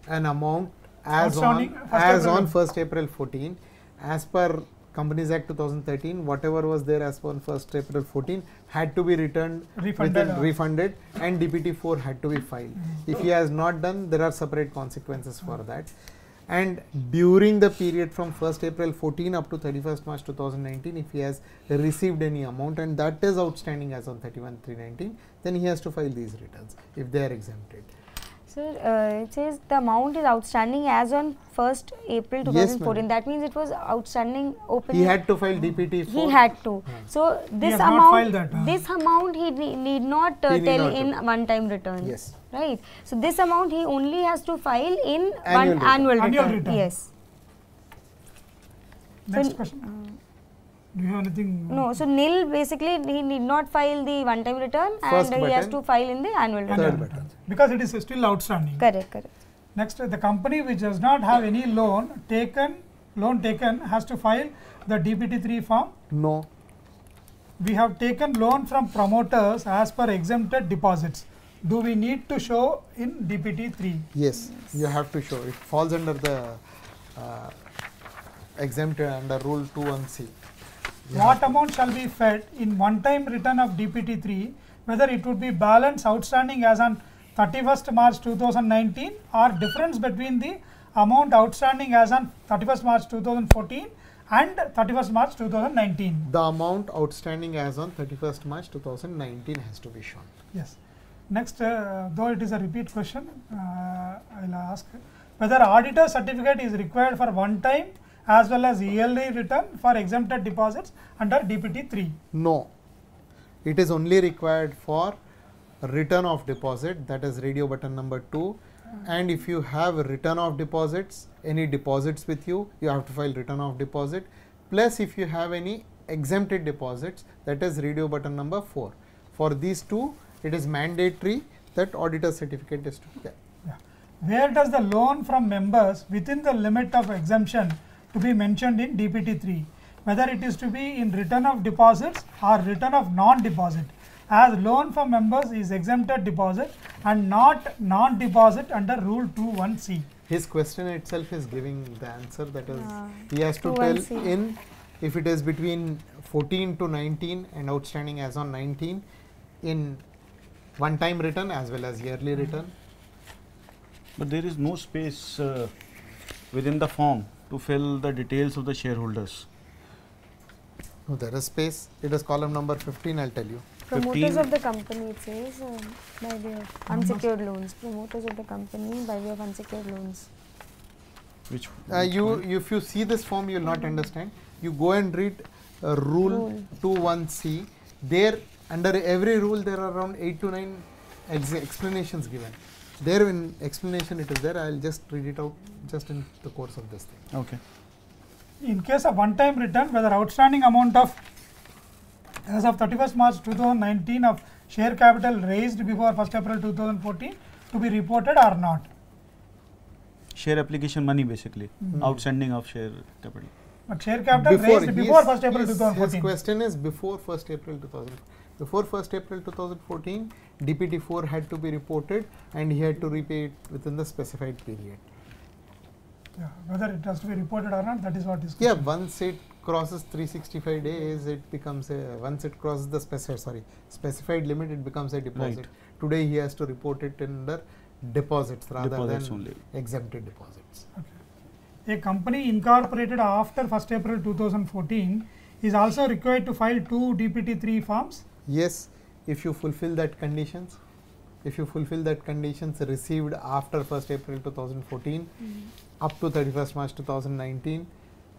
an amount as on Outstanding 1st as April. on 1st April 14, as per Companies Act 2013, whatever was there as on 1st April 14 had to be returned Refunded within uh, refunded and DPT 4 had to be filed. Mm-hmm. If he has not done, there are separate consequences for that. And during the period from 1st April 14 up to 31st March 2019, if he has received any amount and that is outstanding as on 31 319, then he has to file these returns if they are exempted. Sir, uh, it says the amount is outstanding as on 1st April 2014. ma'am. that means it was outstanding open. He had to file DPT 4. He had to. Yeah. So this amount, that, uh. this amount he ne- need not uh, He need tell not in tell. one-time return. Yes. Right. So this amount he only has to file in Annual one return. annual return. Annual return. Yes. Next So, question. Do you have anything? no. So nil basically he need not file the one-time return First and he has to file in the annual Annual return. Third return. Because it is still outstanding. Correct. Correct. Next, the company which does not have any loan taken, loan taken has to file the DPT3 form. No. We have taken loan from promoters as per exempted deposits. Do we need to show in DPT3? Yes, you have to show. It falls under the uh, exempted under Rule 21C. You have What amount shall be fed in one-time return of DPT3, whether it would be balance outstanding as on 31st March 2019 or difference between the amount outstanding as on 31st March 2014 and 31st March 2019. The amount outstanding as on 31st March 2019 has to be shown. Yes. Next, uh, though it is a repeat question, uh, I will ask whether auditor certificate is required for one time as well as yearly return for exempted deposits under DPT 3. No, it is only required for return of deposit that is radio button number 2 hmm. and if you have return of deposits any deposits with you you have to file return of deposit plus if you have any exempted deposits that is radio button number 4 for these two it is mandatory that auditor certificate is to be there. Yeah. Where does the loan from members within the limit of exemption to be mentioned in DPT 3? Whether it is to be in return of deposits or return of non-deposit. As loan from members is exempted deposit and not non-deposit under Rule 21C. His question itself is giving the answer that is Ah, he has to tell C. in if it is between 14 to 19 and outstanding as on 19 in one time return as well as yearly return. But there is no space uh, within the form to fill the details of the shareholders. No, there is space. It is column number 15. I'll tell you. Promoters 15 of the company, it says, um, by way of unsecured loans. Promoters of the company by way of unsecured loans. Which Uh, which you, if you see this form, you will not understand. You go and read uh, rule Rule. 21C. There, under every rule, there are around eight to nine ex- explanations given. There, in explanation, it is there. I'll just read it out just in the course of this thing. okay. In case of one-time return, whether outstanding amount of as of 31st March 2019 of share capital raised before 1st April 2014 to be reported or not. Share application money basically, Hmm. outstanding of share capital. But share capital raised before 1st April his- His question is before 1st April 2000. Before 1st April 2014, DPT4 had to be reported and he had to repay it within the specified period. Yeah, whether it has to be reported or not, that is what is. Yeah, question. once it crosses 365 days, it becomes a, once it crosses the specified, uh, sorry, specified limit, it becomes a deposit. Today he has to report it under deposits rather Deposits than only. exempted deposits. Okay. A company incorporated after 1st April 2014 is also required to file two DPT3 forms. Yes, if you fulfill that conditions, if you fulfill that conditions received after 1st April 2014 up to 31st March 2019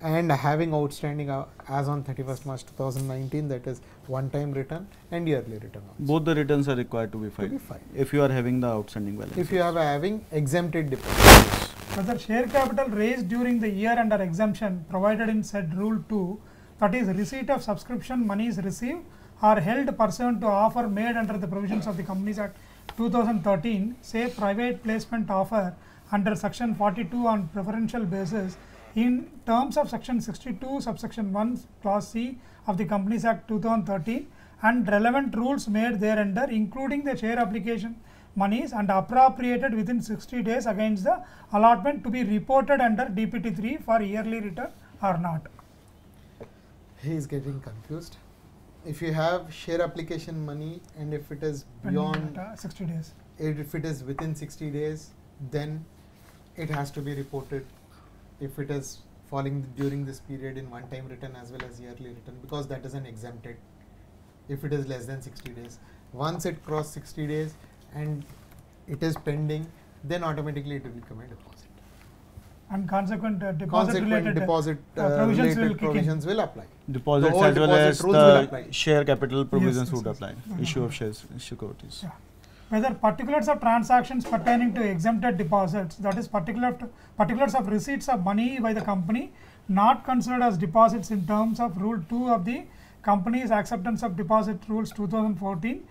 and having outstanding uh, as on 31st March 2019 that is one time return and yearly return also. Both the returns are required to be to filed be filed. if you are having the outstanding balance. If you are having exempted deposits, Whether share capital raised during the year under exemption provided in said rule 2, that is receipt of subscription money is received are held pursuant to offer made under the provisions of the Companies Act 2013, say private placement offer under section 42 on preferential basis in terms of section 62 subsection 1 clause C of the Companies Act 2013 and relevant rules made thereunder including the share application monies and appropriated within 60 days against the allotment to be reported under DPT 3 for yearly return or not? He is getting confused. If you have share application money and if it is beyond, data, 60 days. if it is within 60 days, then it has to be reported. If it is falling during this period in one time return as well as yearly return because that is an exempted. If it is less than 60 days, once it cross 60 days and it is pending, then automatically it will become a. And consequent uh, deposit Consequent related deposit uh, uh, provisions will related kick in. provisions will apply. Deposits as well deposit as rules will apply. the share capital provisions yes, would yes. apply. Mhm. Issue of shares, securities. Yeah. whether particulars of transactions pertaining to exempted deposits, that is particular particulars of receipts of money by the company not considered as deposits in terms of Rule 2 of the Company's Acceptance of Deposit Rules 2014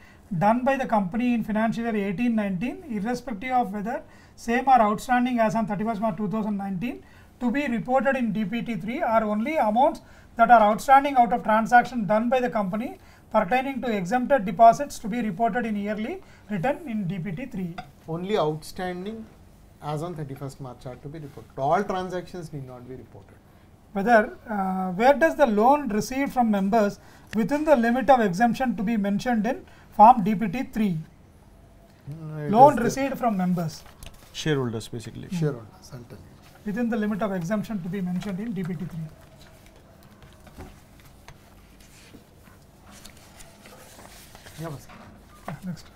done by the company in financial year 18-19 irrespective of whether same are outstanding as on 31st March 2019 to be reported in DPT3 are only amounts that are outstanding out of transaction done by the company pertaining to exempted deposits to be reported in yearly return in DPT3. Only outstanding as on 31st March are to be reported. All transactions need not be reported. Whether uh, where does the loan received from members within the limit of exemption to be mentioned in form DPT3? Mm, Loan received from members Shareholders basically. Shareholders, I'll tell you. within the limit of exemption to be mentioned in DPT3. Yeah, boss. Ah, next.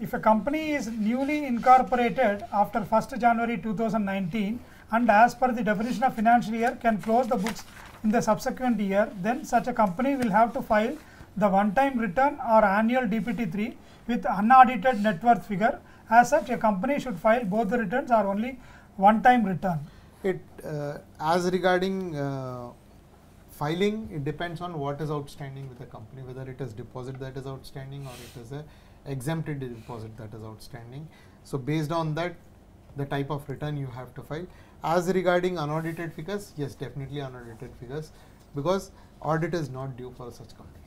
If a company is newly incorporated after 1st January 2019 and as per the definition of financial year can close the books in the subsequent year, then such a company will have to file the one-time return or annual DPT3 with unaudited net worth figure. As such, a company should file both the returns or only one-time return. It uh, as regarding uh, filing, it depends on what is outstanding with the company, whether it is deposit that is outstanding or it is a exempted deposit that is outstanding. So based on that, the type of return you have to file. As regarding unaudited figures, yes, definitely unaudited figures because audit is not due for such companies.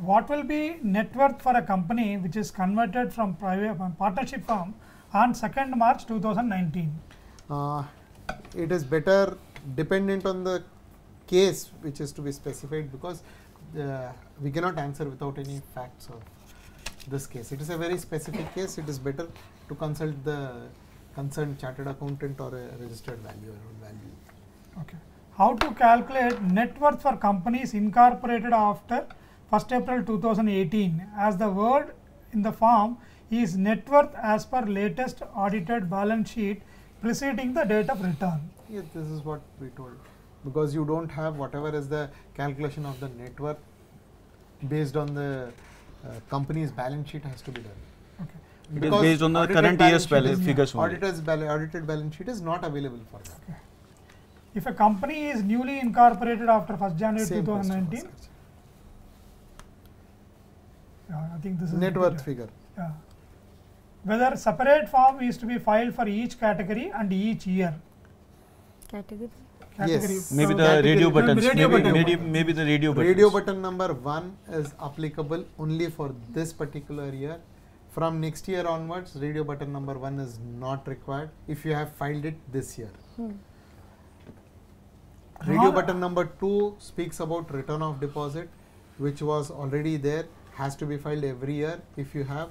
What will be net worth for a company which is converted from private from partnership firm on 2nd March 2019? Uh, it is better dependent on the case which is to be specified because uh, we cannot answer without any facts of this case. It is a very specific case. It is better to consult the concerned chartered accountant or a registered valuer or value. Okay. How to calculate net worth for companies incorporated after 1st April 2018 as the word in the form is net worth as per latest audited balance sheet preceding the date of return. Yes, this is what we told because you don't have whatever is the calculation of the net worth based on the uh, company's balance sheet has to be done. Okay. It is Because based on the current year's balance figures only. Auditor's bal- audited balance sheet is not available for that. If a company is newly incorporated after 1st January Same 2019, was asked. Yeah, I think this is Net worth figure. Yeah. Whether separate form is to be filed for each category and each year. Category. Category. Yes. Maybe So the Category- radio Maybe buttons. radio Maybe, button. maybe, maybe the radio buttons. Radio button number one is applicable only for this particular year. From next year onwards, radio button number one is not required if you have filed it this year. Hmm. Radio button number two speaks about return of deposit, which was already there, has to be filed every year if you have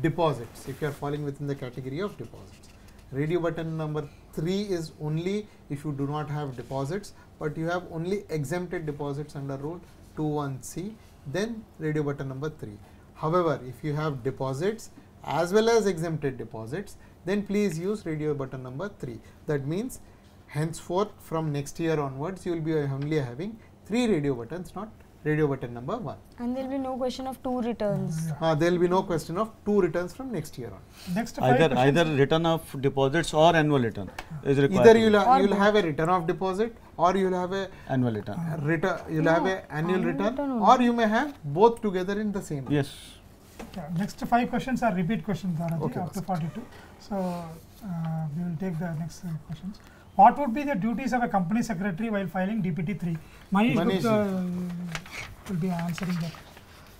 deposits, if you are falling within the category of deposits. Radio button number three is only if you do not have deposits, but you have only exempted deposits under rule 21C, then radio button number three. However, if you have deposits as well as exempted deposits, then please use radio button number three. That means henceforth from next year onwards, you will be only having three radio buttons, not radio button number one. And there will be no question of two returns. Yeah. Uh, there will be no question of two returns from next year on. Next Either either return of deposits or annual return is required. Either you'll, ha- you'll have a return of deposit or you'll have a annual return. return, you'll have No, a annual annual return return or you may have both together in the same. Yes. Yeah, next five questions are repeat questions, Dharaji, Okay, up to 42. So, uh, we will take the next uh, questions. What would be the duties of a company secretary while filing DPT 3? Manish, Manish Gupta uh, will be answering that.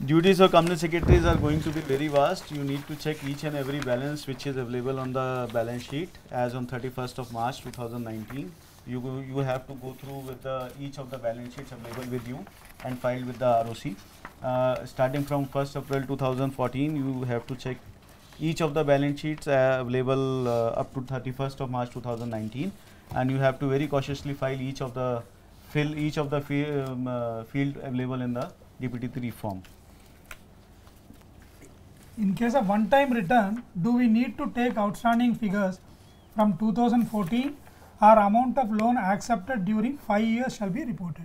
Duties of company secretaries are going to be very vast. You need to check each and every balance which is available on the balance sheet as on 31st of March 2019. You go, you have to go through with the each of the balance sheets available with you and filed with the ROC. Uh, starting from 1st April 2014, you have to check each of the balance sheets uh, available uh, up to 31st of March 2019, and you have to very cautiously file each of the fill each of the fi- um, uh, field available in the DPT3 form. In case of one-time return, do we need to take outstanding figures from 2014 or amount of loan accepted during 5 years shall be reported?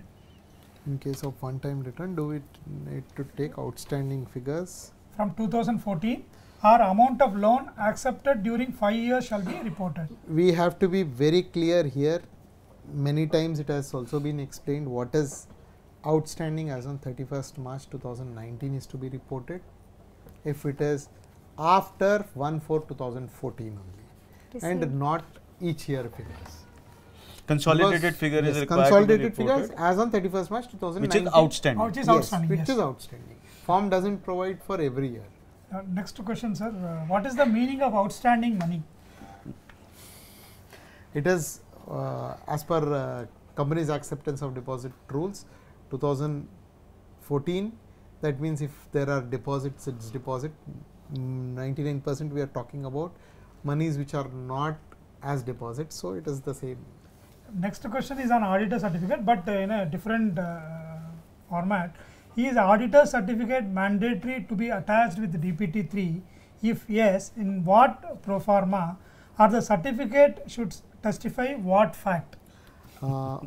In case of one time return, do we need to take outstanding figures? From 2014 or amount of loan accepted during 5 years shall be reported. We have to be very clear here. Many times it has also been explained what is outstanding as on 31st March 2019 is to be reported. If it is after 1 4 2014 only and not each year figures. Consolidated Because- figure is required consolidated to be reported, figures as on 31st March 2019. which is outstanding. Which is Yes, outstanding, Which yes. is outstanding. Form doesn't provide for every year. Uh, next question, sir. Uh, what is the meaning of outstanding money? It is uh, as per uh, company's acceptance of deposit rules 2014 that means if there are deposits it's deposit 99 percent we are talking about monies which are not as deposits so it is the same Next question is on auditor certificate, but uh, in a different uh, format. Is auditor certificate mandatory to be attached with DPT 3? If yes, in what pro forma or the certificate should testify what fact? uh,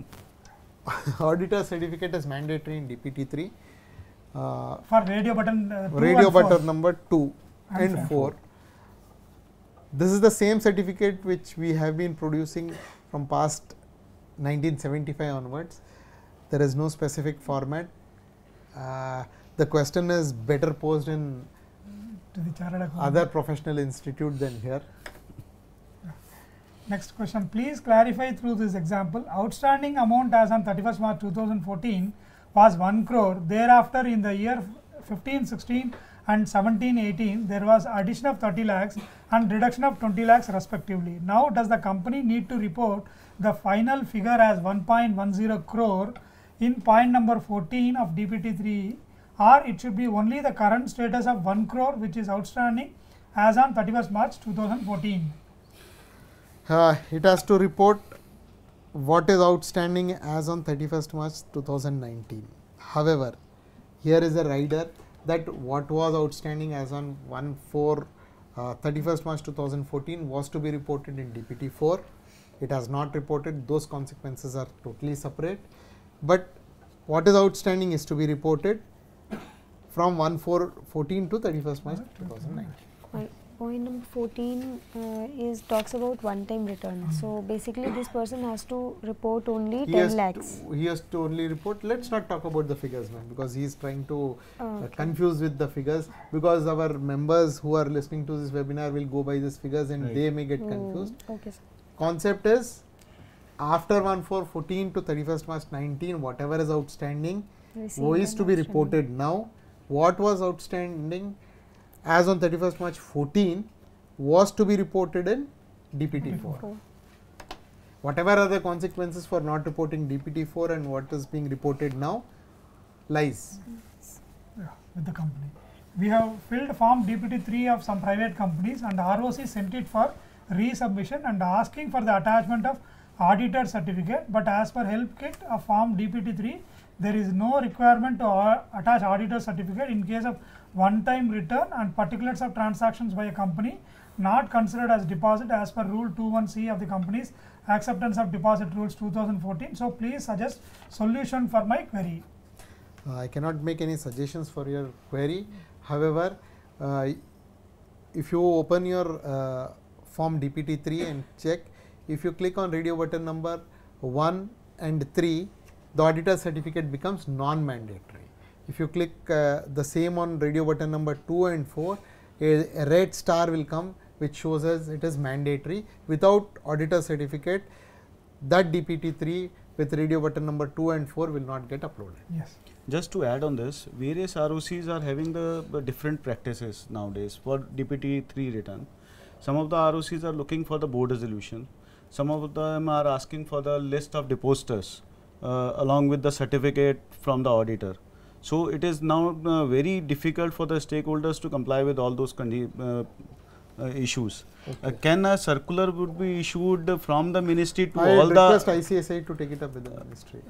<laughs> auditor certificate is mandatory in dpt 3 uh, For radio button uh, radio and four. button number 2 And and four. 4 this is the same certificate which we have been producing from past 1975 onwards there is no specific format uh, the question is better posed in to the chartered accountant. other professional institute than here Next question, please clarify through this example, outstanding amount as on 31st March 2014 was 1 crore. Thereafter, in the year 15, 16 and 17, 18, there was addition of 30 lakhs and reduction of 20 lakhs respectively. Now, does the company need to report the final figure as 1.10 crore in point number 14 of DPT3 or it should be only the current status of 1 crore which is outstanding as on 31st March 2014? uh, it has to report what is outstanding as on 31st March 2019. However, here is a rider that what was outstanding as on 1 4 uh, 31st March 2014 was to be reported in DPT 4. It has not reported, those consequences are totally separate. But what is outstanding is to be reported from 1 4 14 to 31st March 2019. Point- Point number 14 uh, is talks about one-time return. So basically, this person has to report only He 10 lakhs. To, he has to only report. Let's not talk about the figures, man, because he is trying to uh, Okay. confuse with the figures. Because our members who are listening to this webinar will go by these figures and Right. they may get Hmm, confused. Okay, sir. Concept is after 1 4 14 to 31st March 19, whatever is outstanding Received who is to be reported now. What was outstanding as on 31st March 14 was to be reported in DPT 4 Four. whatever are the consequences for not reporting DPT4 and what is being reported now lies. yeah, with the company. We have filled form DPT3 of some private companies and ROC sent it for resubmission and asking for the attachment of auditor certificate, but as per help kit of form DPT3, there is no requirement to attach auditor certificate in case of one-time return and particulars of transactions by a company not considered as deposit as per rule 21C of the company's acceptance of deposit rules 2014. So please suggest solution for my query. Uh, I cannot make any suggestions for your query. However, uh, if you open your uh, form DPT3 and check, if you click on radio button number 1 and 3, the auditor certificate becomes non-mandatory. If you click uh, the same on radio button number 2 and 4, a, a red star will come which shows us it is mandatory. Without auditor certificate, that DPT3 with radio button number 2 and 4 will not get uploaded. Yes. Just to add on this, various ROCs are having the, the different practices nowadays for DPT 3 return. Some of the ROCs are looking for the board resolution. Some of them are asking for the list of depositors uh, along with the certificate from the auditor. So it is now uh, very difficult for the stakeholders to comply with all those uh, uh, issues. Uh, Okay. can a circular would be issued from the ministry to I all request the, ICSI to take it up with the ministry.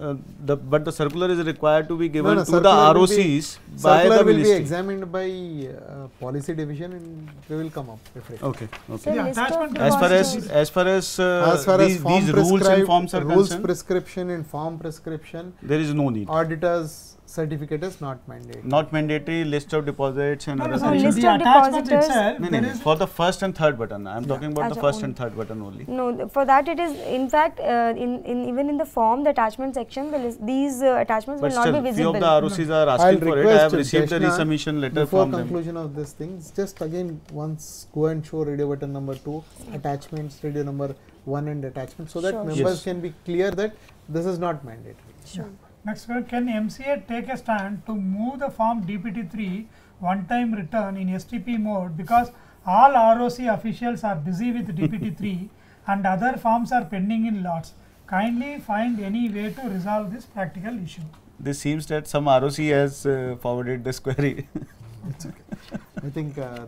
Uh, the but the circular is required to be given no, to the circular will be- ROCs by the Circular the will be examined by uh, policy division and they will come up with it. Okay, okay. Yeah, list of attachment As far as as far as, uh, as far these, as form these rules and prescribed- forms are rules concerned, prescription and form prescription, there is no need. auditor's certificate is not mandatory. Not mandatory list of deposits and No, no, other no, No, things. list the of attachment depositors- itself, No, no, no, for the first and third button. I am talking about the first only. and third button only. No, th- for that it is in fact uh, in, in even in the form the attachment section the list, these uh, attachments But will not still, be few of visible. the ROCs are I'll asking for it. I have received a Jeshna, resubmission letter Before from them. conclusion of this thing, just again once go and show radio button number two, attachments, radio number one and attachment, so that Sure. members Yes. can be clear that this is not mandatory. Sure. Next one, can MCA take a stand to move the form DPT3 one-time return in STP mode because all ROC officials are busy with DPT3 <laughs> and other forms are pending in lots. Kindly find any way to resolve this practical issue. This seems that some ROC has uh, forwarded this query. <laughs> I think uh,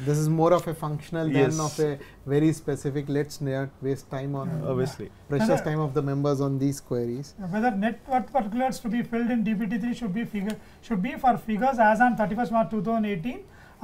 this is more of a functional Yes. than of a very specific. Let's not waste time on Yeah. Obviously. precious time of the members on these queries. Whether net worth particulars to be filled in DPT3 should be figure should be for figures as on 31st March 2018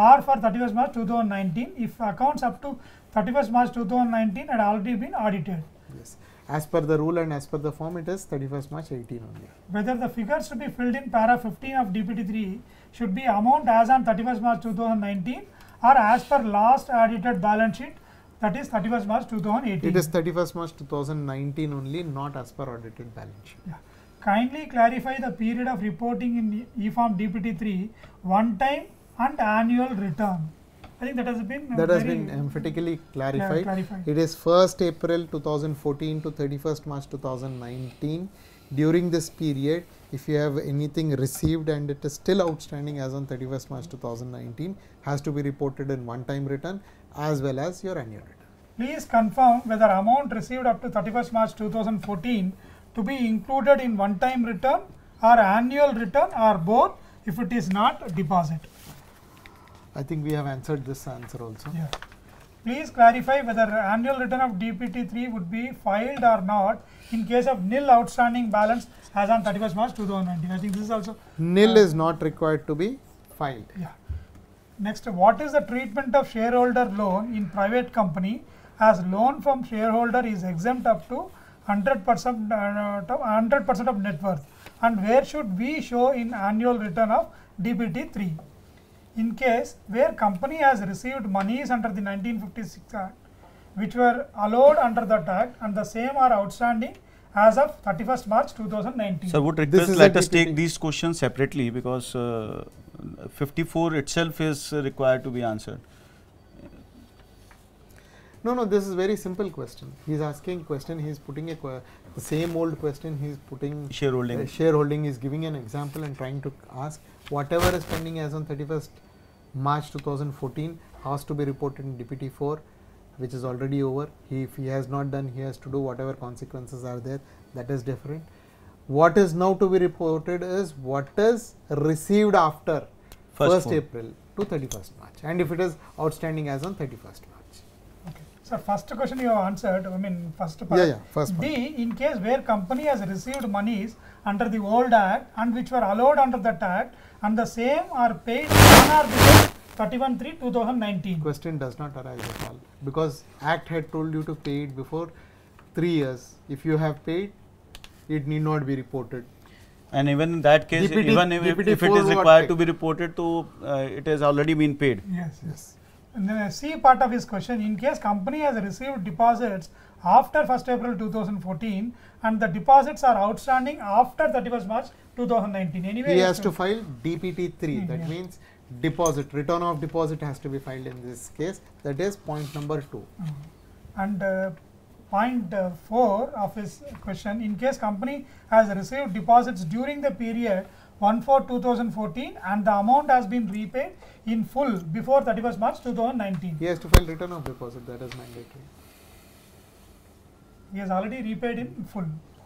or for 31st March 2019 if accounts up to 31st March 2019 had already been audited. Yes, as per the rule and as per the form, it is 31st March 18 only. whether the figures to be filled in para 15 of DPT3 should be amount as on 31st March 2019 or as per last audited balance sheet that is 31st March 2018. It is 31st March 2019 only, not as per audited balance sheet. Kindly clarify the period of reporting in e-form DPT3 one time and annual return. I think that has been That has been emphatically clarified. clarified. It is 1st April 2014 to 31st March 2019. During this period, if you have anything received and it is still outstanding as on 31st March 2019, has to be reported in one-time return as well as your annual return. Please confirm whether amount received up to 31st March 2014 to be included in one-time return or annual return or both if it is not deposit. I think we have answered this answer also. Yeah. Please clarify whether annual return of DPT3 would be filed or not in case of nil outstanding balance as on 31st March 2019. I think this is also, Nil Uh, is not required to be filed. yeah. Next, what is the treatment of shareholder loan in private company as loan from shareholder is exempt up to 100% uh, 100% of net worth and where should we show in annual return of DPT3? In case where company has received monies under the 1956 Act which were allowed under that act and the same are outstanding as of 31st March 2019. Sir, would This request is let a us take these questions separately because uh, 54 itself is required to be answered. No, no, this is very simple question. He is asking question, he is putting a the same old question, he is putting Shareholding. uh, shareholding, is giving an example and trying to ask whatever is pending as on 31st March 2014 has to be reported in DPT 4 which is already over. He, if he has not done, he has to do whatever consequences are there, that is different. What is now to be reported is what is received after First 1st. April to 31st March and if it is outstanding as on 31st March. Okay. So first question you have answered, I mean first part. Yeah, yeah, first part. D, in case where company has received monies under the old act and which were allowed under that act and the same are paid on or before 31 3 2019. question does not arise at all because act had told you to pay it before 3 years if you have paid it need not be reported And even in that case, DPT even if, DPT if it is required to be reported to, uh, it has already been paid. Yes. yes And then uh, C part of his question, in case company has received deposits after 1st April 2014 and the deposits are outstanding after 31st March 2019. Anyway, he has sir. to file dpt 3 Hmm, that yeah. means deposit return of deposit has to be filed in this case that is point number 2 And uh, point uh, 4 of his question, in case company has received deposits during the period 1 4 2014 and the amount has been repaid in full before 31st March 2019. He has to file return of deposit, that is mandatory. He has already repaid in full.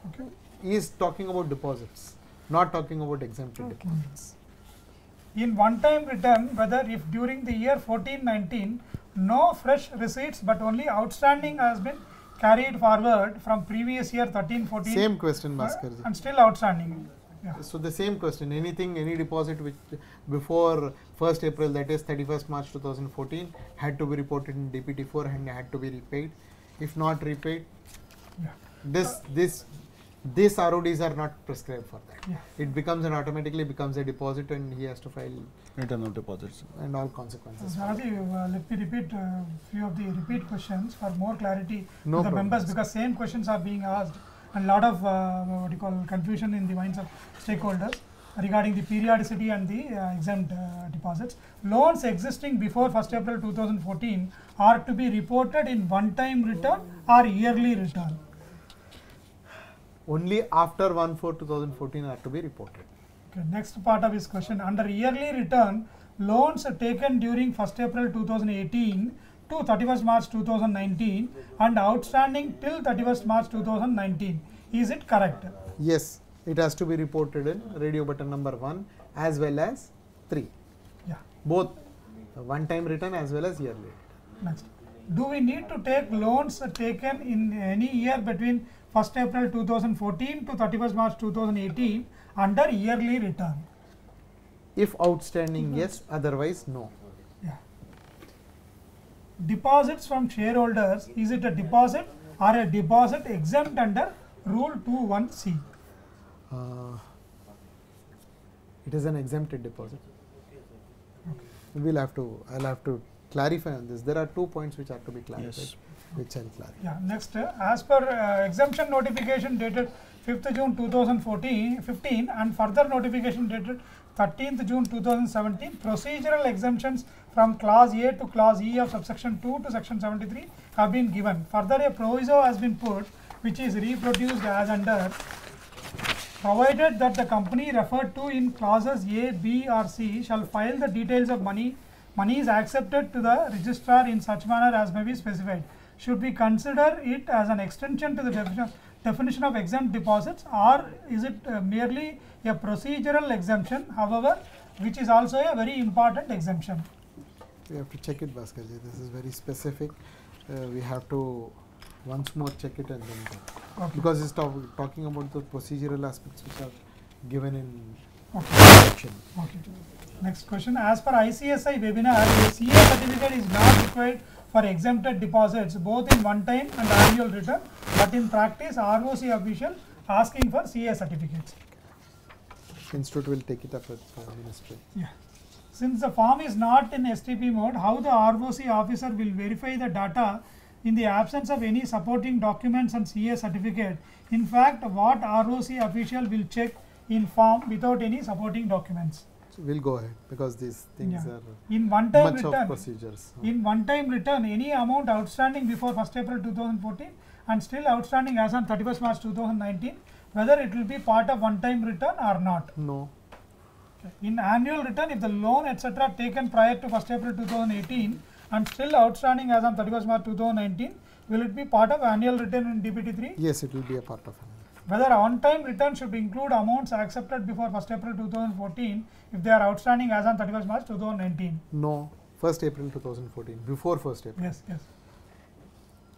Okay. He is talking about deposits, not talking about exempted Okay. deposits. In one time return, whether if during the year 1419 no fresh receipts but only outstanding has been carried forward from previous year 13 14 Same question, uh, and still outstanding. Yeah. So the same question, anything, any deposit which before 1st April, that is 31st March 2014, had to be reported in DPT4 and had to be repaid. If not repaid, Yeah. this this these RODs are not prescribed for that. Yeah. It becomes and automatically becomes a deposit, and he has to file Return of deposits. and all consequences. for it. Uh, let me repeat a few of the repeat questions for more clarity No to the problem, members because same questions are being asked and a lot of uh, what you call confusion in the minds of stakeholders regarding the periodicity and the uh, exempt uh, deposits. Loans existing before 1st April 2014 are to be reported in one-time return or yearly return. Only after 1 4 2014 are to be reported. Okay, next part of his question. Under yearly return, loans taken during 1st April 2018 to 31st March 2019 and outstanding till 31st March 2019. Is it correct? Yes, it has to be reported in radio button number 1 as well as 3. Yeah. Both one time return as well as yearly. Next. Do we need to take loans taken in any year between 1st April 2014 to 31st March 2018 under yearly return? If outstanding, yes, otherwise, no. Yeah. Deposits from shareholders, is it a deposit or a deposit exempt under Rule 21C? Uh, it is an exempted deposit. Okay. We'll have to, I'll have to clarify on this. There are two points which are to be clarified, Yes. Which I'll clarify. Yeah, next, uh, as per uh, exemption notification dated 5th June 2014, 15 and further notification dated 13th June 2017, procedural exemptions from clause A to clause E of subsection 2 to section 73 have been given. Further, a proviso has been put which is reproduced as under provided that the company referred to in clauses A, B or C shall file the details of money, money is accepted to the registrar in such manner as may be specified. Should we consider it as an extension to the definition, definition of exempt deposits or is it uh, merely a procedural exemption however which is also a very important exemption. We have to check it, Bhaskarji. This is very specific. Uh, we have to once more check it and then go. Okay. Because it's talk, talking about the procedural aspects which are given in Okay. section. Okay. Next question. As per ICSI webinar, a CA certificate is not required for exempted deposits both in one time and annual return, but in practice, ROC official asking for CA certificates. Institute will take it up with uh, ministry. Yeah. Since the form is not in STP mode, how the ROC officer will verify the data in the absence of any supporting documents and CA certificate? In fact, what ROC official will check in form without any supporting documents? So we'll go ahead because these things Yeah. are In one time much of return, procedures. in hmm. one time return, any amount outstanding before 1st April 2014 and still outstanding as on 31st March 2019, whether it will be part of one time return or not. No, In annual return, if the loan etc. taken prior to 1st April 2018 and still outstanding as on 31st March 2019, will it be part of annual return in DPT3? yes, it will be a part of. Whether on-time return should include amounts accepted before 1st April 2014 if they are outstanding as on 31st March 2019. No, 1st April 2014, before 1st April. Yes, yes.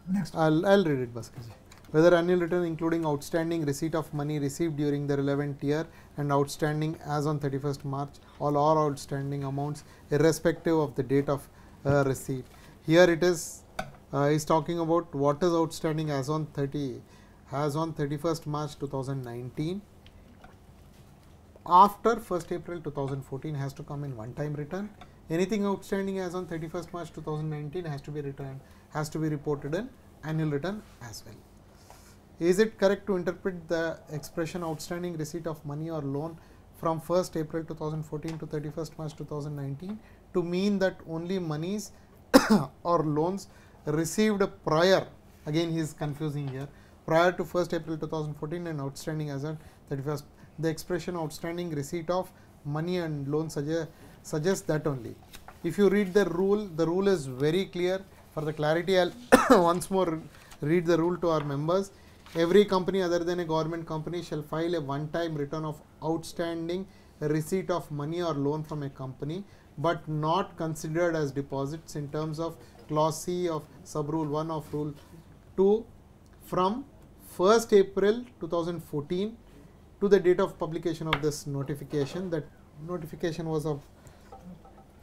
Next. I'll, I'll read it, Bhaskar. Whether annual return including outstanding receipt of money received during the relevant year and outstanding as on 31st March, all all outstanding amounts irrespective of the date of uh, receipt. Here it is, uh, is talking about what is outstanding as on 30, as on 31st March 2019. After 1st April 2014 has to come in one time return. Anything outstanding as on 31st March 2019 has to be returned, has to be reported in annual return as well. Is it correct to interpret the expression outstanding receipt of money or loan from 1st April 2014 to 31st March 2019 to mean that only monies <coughs> or loans received prior, again he is confusing here, prior to 1st April 2014 and outstanding as on 31st. The expression outstanding receipt of money and loan suggest, suggests that only. If you read the rule, the rule is very clear. For the clarity, I will <coughs> once more read the rule to our members. Every company other than a government company shall file a one time return of outstanding receipt of money or loan from a company, but not considered as deposits in terms of clause C of sub rule 1 of rule 2 from 1st April 2014 to the date of publication of this notification. That notification was of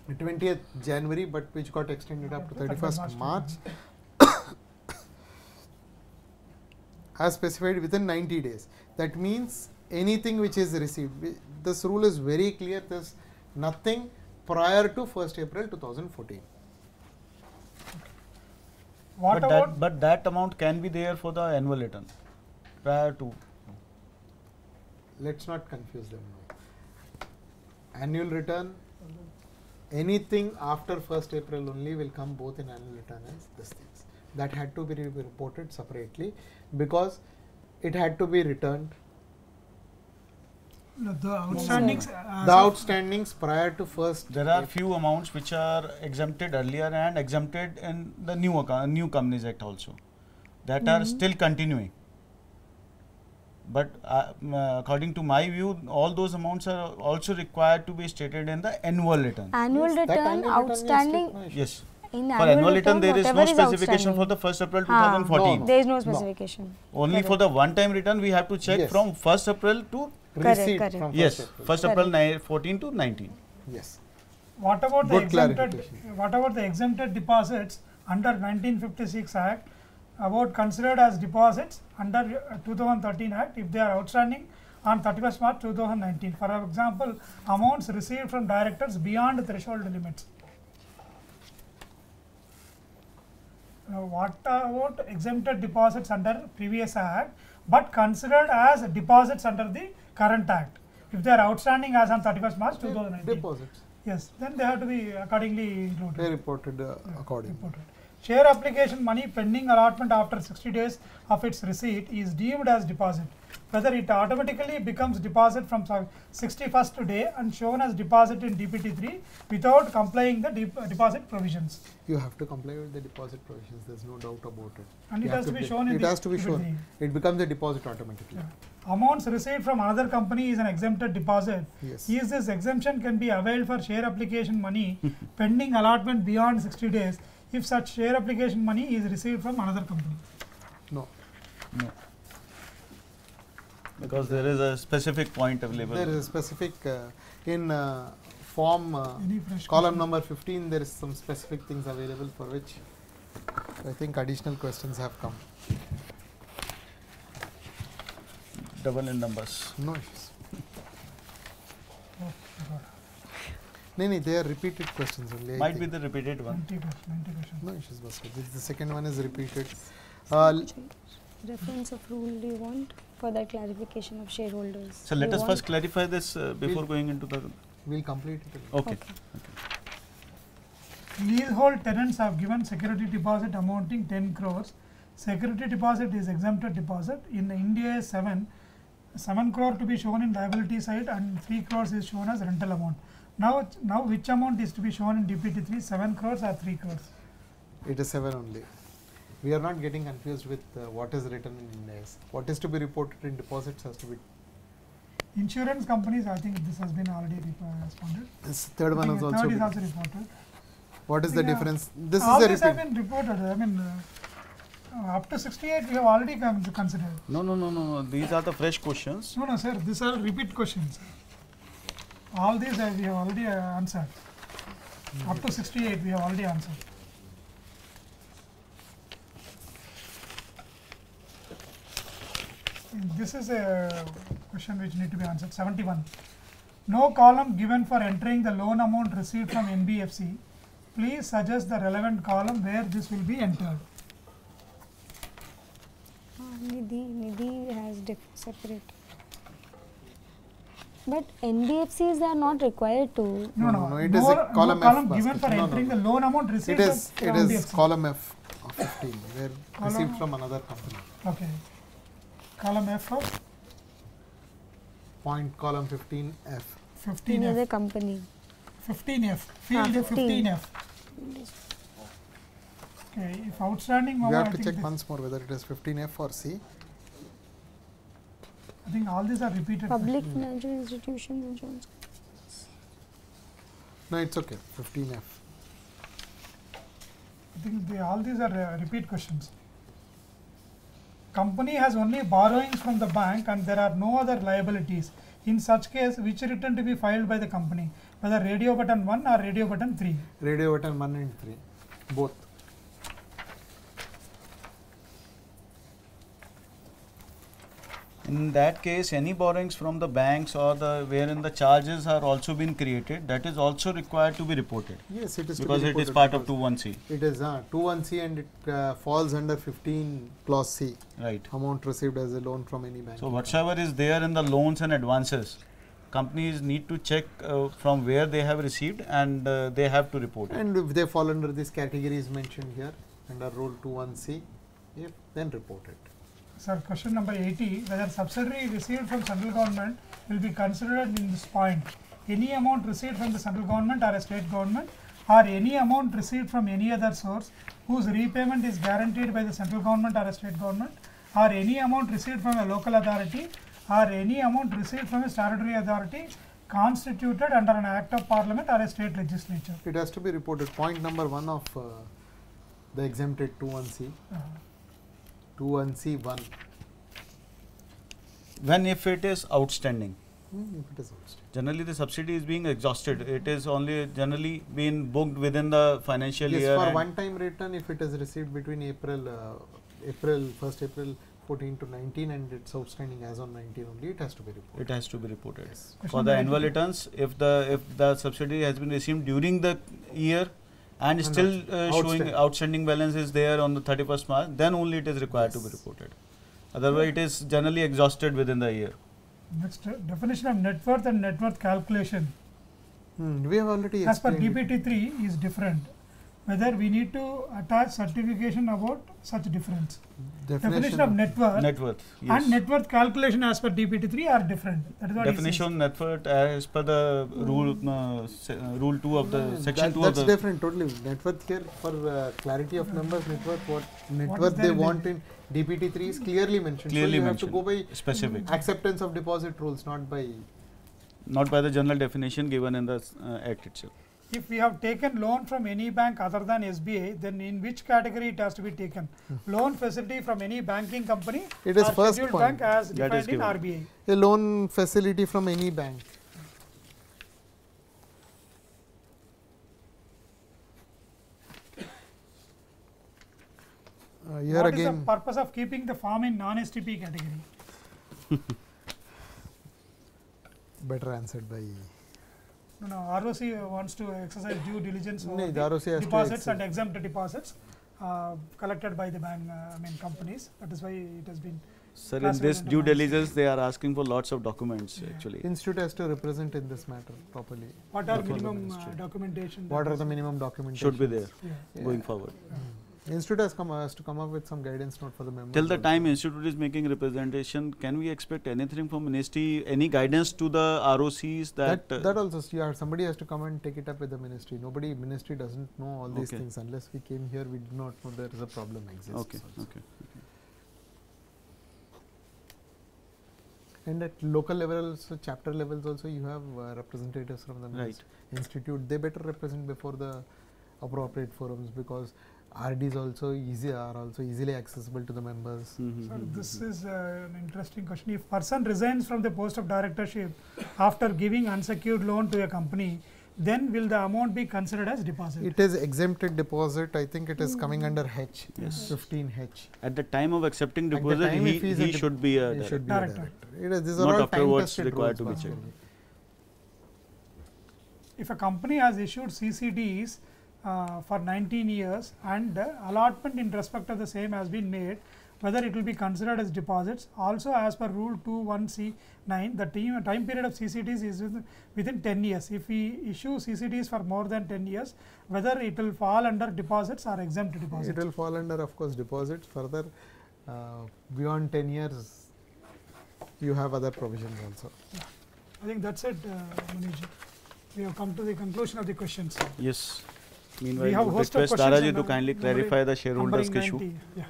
20th January, but which got extended up to 31st March <coughs> as specified within 90 days. That means anything which is received. This rule is very clear. There's nothing prior to 1st April 2014. What but about that but that amount can be there for the annual return prior to Let's not confuse them now. Annual return, anything after 1st April only will come both in annual return as this things. That had to be reported separately because it had to be returned. no, the outstandings? as The of- outstandings prior to 1st there are few amounts which are exempted earlier and exempted in the new account, new companies act also that are mm-hmm. still continuing but uh, uh, according to my view all those amounts are also required to be stated in the annual return Annual Yes, return annual return outstanding stated. yes in for annual return there is no whatever specification for the 1st april हाँ, 2014 There is no No. specification. only for the one time return we have to check Yes. from 1st april to Correct, Receipt correct. from 1st yes April. 1st april Correct. 14 to 19 Yes. What about the exempted, what about the exempted deposits under 1956 Act about considered as deposits under uh, 2013 Act if they are outstanding on 31st March 2019. For example, amounts received from directors beyond threshold limits. Uh, what about exempted deposits under previous Act but considered as deposits under the current Act if they are outstanding as on 31st March 2019? Deposits. Yes, then they have to be accordingly included. They reported uh, accordingly. reported. Share application money pending allotment after 60 days of its receipt is deemed as deposit. Whether it automatically becomes deposit from 61st day and shown as deposit in DPT3 without complying the uh, deposit provisions. You have to comply with the deposit provisions. There's no doubt about it. And You it has to be shown in It has to be shown. It becomes a deposit automatically. Yeah. Amounts received from another company is an exempted deposit. Yes. Is this exemption can be availed for share application money <laughs> pending allotment beyond 60 days if such share application money is received from another company. No. no because there is a specific point available There is a specific uh, in uh, form uh, column question? number 15. There is some specific things available for which I think additional questions have come. double in numbers No issues. Oh, God. No, no, they are repeated questions only. Might be the repeated one 90 question, 90 question. No issues, Bhaskar. This, the second one is repeated. Uh, Reference of rule do you want for that clarification of shareholders? so let You us first clarify this uh, before We'll- going into the we'll complete it. okay, Leasehold tenants have given security deposit amounting 10 crores. Security deposit is exempted deposit. In Ind AS 7, 7 crore to be shown in liability side and 3 crores is shown as rental amount. Now, now which amount is to be shown in DPT 3? 7 crores or 3 crores? It is 7 only. We are not getting confused with uh, what is written in Ind AS. What is to be reported in deposits has to be. Insurance companies, I think this has been already rep- responded. This third one I is think also. Third is been- also reported. What is the Yeah. difference? This All is a these have repeat. been reported. I mean, uh, uh, up to 68 we have already con- considered. no no no no no these are the fresh questions No, no, sir, these are repeat questions. All these uh, we have already uh, answered. Up to 68 we have already answered. This is a question which need to be answered. 71. No column given for entering the loan amount received from NBFC. Please suggest the relevant column where this will be entered. Ah, Nidhi, Nidhi has separate. But NBFCs are not required to. No, No, no, no, it is a no column F column basket. given for No, no, entering no. the loan amount received is from it is NBFC. column F of 15 where Column- received from another company. Okay. column F of Point column 15 F. 15 Near the F. company. 15 F. Ah, Field 15. 15 F. Okay, if outstanding You memo, I have to think, check once more whether it is 15 F or C. I think all these are repeated. Public financial institutions insurance. No, it's okay. 15 F. I think they, all these are uh, repeat questions. Company has only borrowings from the bank and there are no other liabilities. In such case, which return to be filed by the company, whether radio button 1 or radio button 3? Radio button 1 and 3. Both. In that case, any borrowings from the banks or the wherein the charges are also been created, that is also required to be reported Yes, it is because be it is part of because 21C, It is uh, 21C and it uh, falls under 15 clause C. right? Amount received as a loan from any bank. So whatsoever is there in the loans and advances, companies need to check uh, from where they have received and uh, they have to report it. And if they fall under this categories mentioned here under rule 21C, if then report it. Sir, question number 80, whether subsidiary received from central government will be considered in this point. Any amount received from the central government or a state government or any amount received from any other source whose repayment is guaranteed by the central government or a state government or any amount received from a local authority or any amount received from a statutory authority constituted under an act of parliament or a state legislature. It has to be reported. Point number one of uh, the exempted 21C. Uh, 21C 1. When if it is outstanding, Hmm, if it is outstanding. generally the subsidy is being exhausted. It is only generally being booked within the financial Yes, year. for one time return, if it is received between April, uh, April, 1st April 14 to 19 and it's outstanding as on 19 only, it has to be reported. it has to be reported. Yes. For the annual 82. returns, if the if the subsidy has been received during the year and And still uh, showing outstanding. outstanding balance is there on the 31st March, then only it is required to be reported. Otherwise, it is generally exhausted within the year. Next, uh, definition of net worth and net worth calculation. Hmm, we have already as per explained. it. DPT3 is different. Whether we need to attach certification about such difference. Definition of net worth Net worth. Yes. and net worth calculation as per DPT3 are different. That is what he says. Definition net worth as per the rule uh, se- uh, rule two of the Hmm, section that- two That's of the different, totally. Net worth here for uh, clarity of numbers, net worth, what net What is worth they want in DPT3 is clearly mentioned. Clearly so you mentioned. have to go by specific, acceptance of deposit rules, not by. not by the general definition given in the uh, act itself. If we have taken loan from any bank other than SBI, then in which category it has to be taken? Loan facility from any banking company It is or first scheduled point. bank as That defined is in given. RBI. A loan facility from any bank. Uh, here What is the purpose of keeping the farm in non-STP category? <laughs> better answered by. No, no, ROC wants to exercise due diligence No, over the the ROC has deposits and exempt deposits uh, collected by the bank, uh, I mean companies. That is why it has been, Sir, in this due diligence, they are asking for lots of documents Yeah. actually. Institute has to represent in this matter properly. what are the minimum uh, documentation? What are the minimum documentation? Should be there Yeah. going forward. Institute has come has to come up with some guidance note for the members. Till the time institute is making representation, can we expect anything from ministry, any guidance to the ROCs that, that, uh, that also yeah, somebody has to come and take it up with the ministry. Nobody ministry doesn't know all these Okay. things unless we came here. We did not know there is a problem exists. okay, also. okay. And at local levels, uh, chapter levels also, you have uh, representatives from the Right. institute. They better represent before the appropriate forums because RDs also easy are also easily accessible to the members. Mhm, So mhm, this is uh, an interesting question. If person resigns from the post of directorship after giving unsecured loan to a company, then will the amount be considered as deposit? It is exempted deposit. I think it is coming under H. Yes. 15H. At the time of accepting deposit, he, he he should be a It director. should be a Director. director. It is, these Not are all afterwards time-tested required to be checked. If a company has issued CCDs uh, for 19 years and uh, allotment in respect of the same has been made, whether it will be considered as deposits. Also as per rule 21C9, the time, time period of CCDs is within, within 10 years. If we issue CCDs for more than 10 years, whether it will fall under deposits or exempt deposits It will fall under, of course, deposits. Further, uh, beyond 10 years, you have other provisions also. I think that's it, uh, Manish. We have come to the conclusion of the questions. Yes. We Meanwhile, have we would host request questions Daraji and, to kindly number- clarify the shareholders issue. Yeah.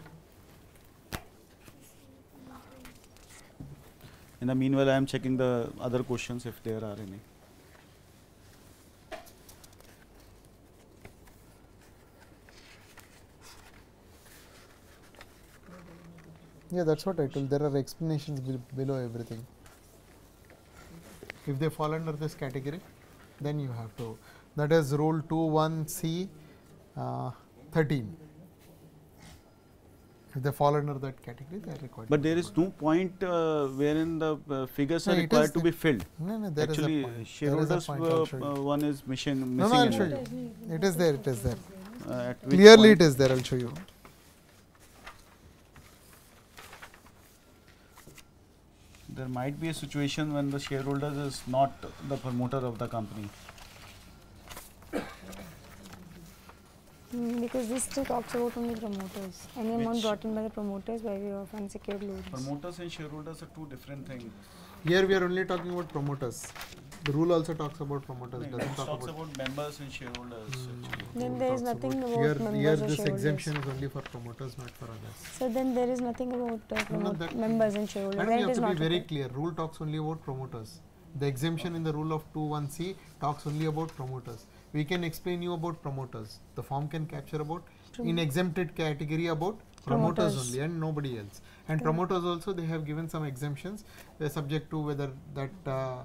In the meanwhile, I am checking the other questions if there are any. Yeah, that's what I told. There are explanations be below everything. If they fall under this category, then you have to. That is Rule 21C uh, 13. If they fall under that category, they are required. But there is no point uh, wherein the uh, figures No, are required to be filled. No, no, there is Actually, a point. There is shareholders uh, I'll show you. uh, one is missing. no, no, I'll show you. It is there. It is there. Uh, Clearly, point- it is there. I'll show you. There might be a situation when the shareholders is not the promoter of the company. Mm, because this still talks about only promoters. Any amount brought in by the promoters by way of unsecured loans. Promoters and shareholders are two different things. Here we are only talking about promoters. The rule also talks about promoters. It Doesn't talk talks about. about members and shareholders. actually. Then there is nothing about here. Here members or this shareholders. exemption is only for promoters, not for others. So then there is nothing about uh, No, no, members and shareholders. Madam, you it have to be not very required. clear. Rule talks only about promoters. The exemption in the rule of 21C talks only about promoters. We can explain you about promoters. The form can capture about in exempted category about promoters, Promoters. only and nobody else. And Okay. promoters also they have given some exemptions. They are subject to whether that uh,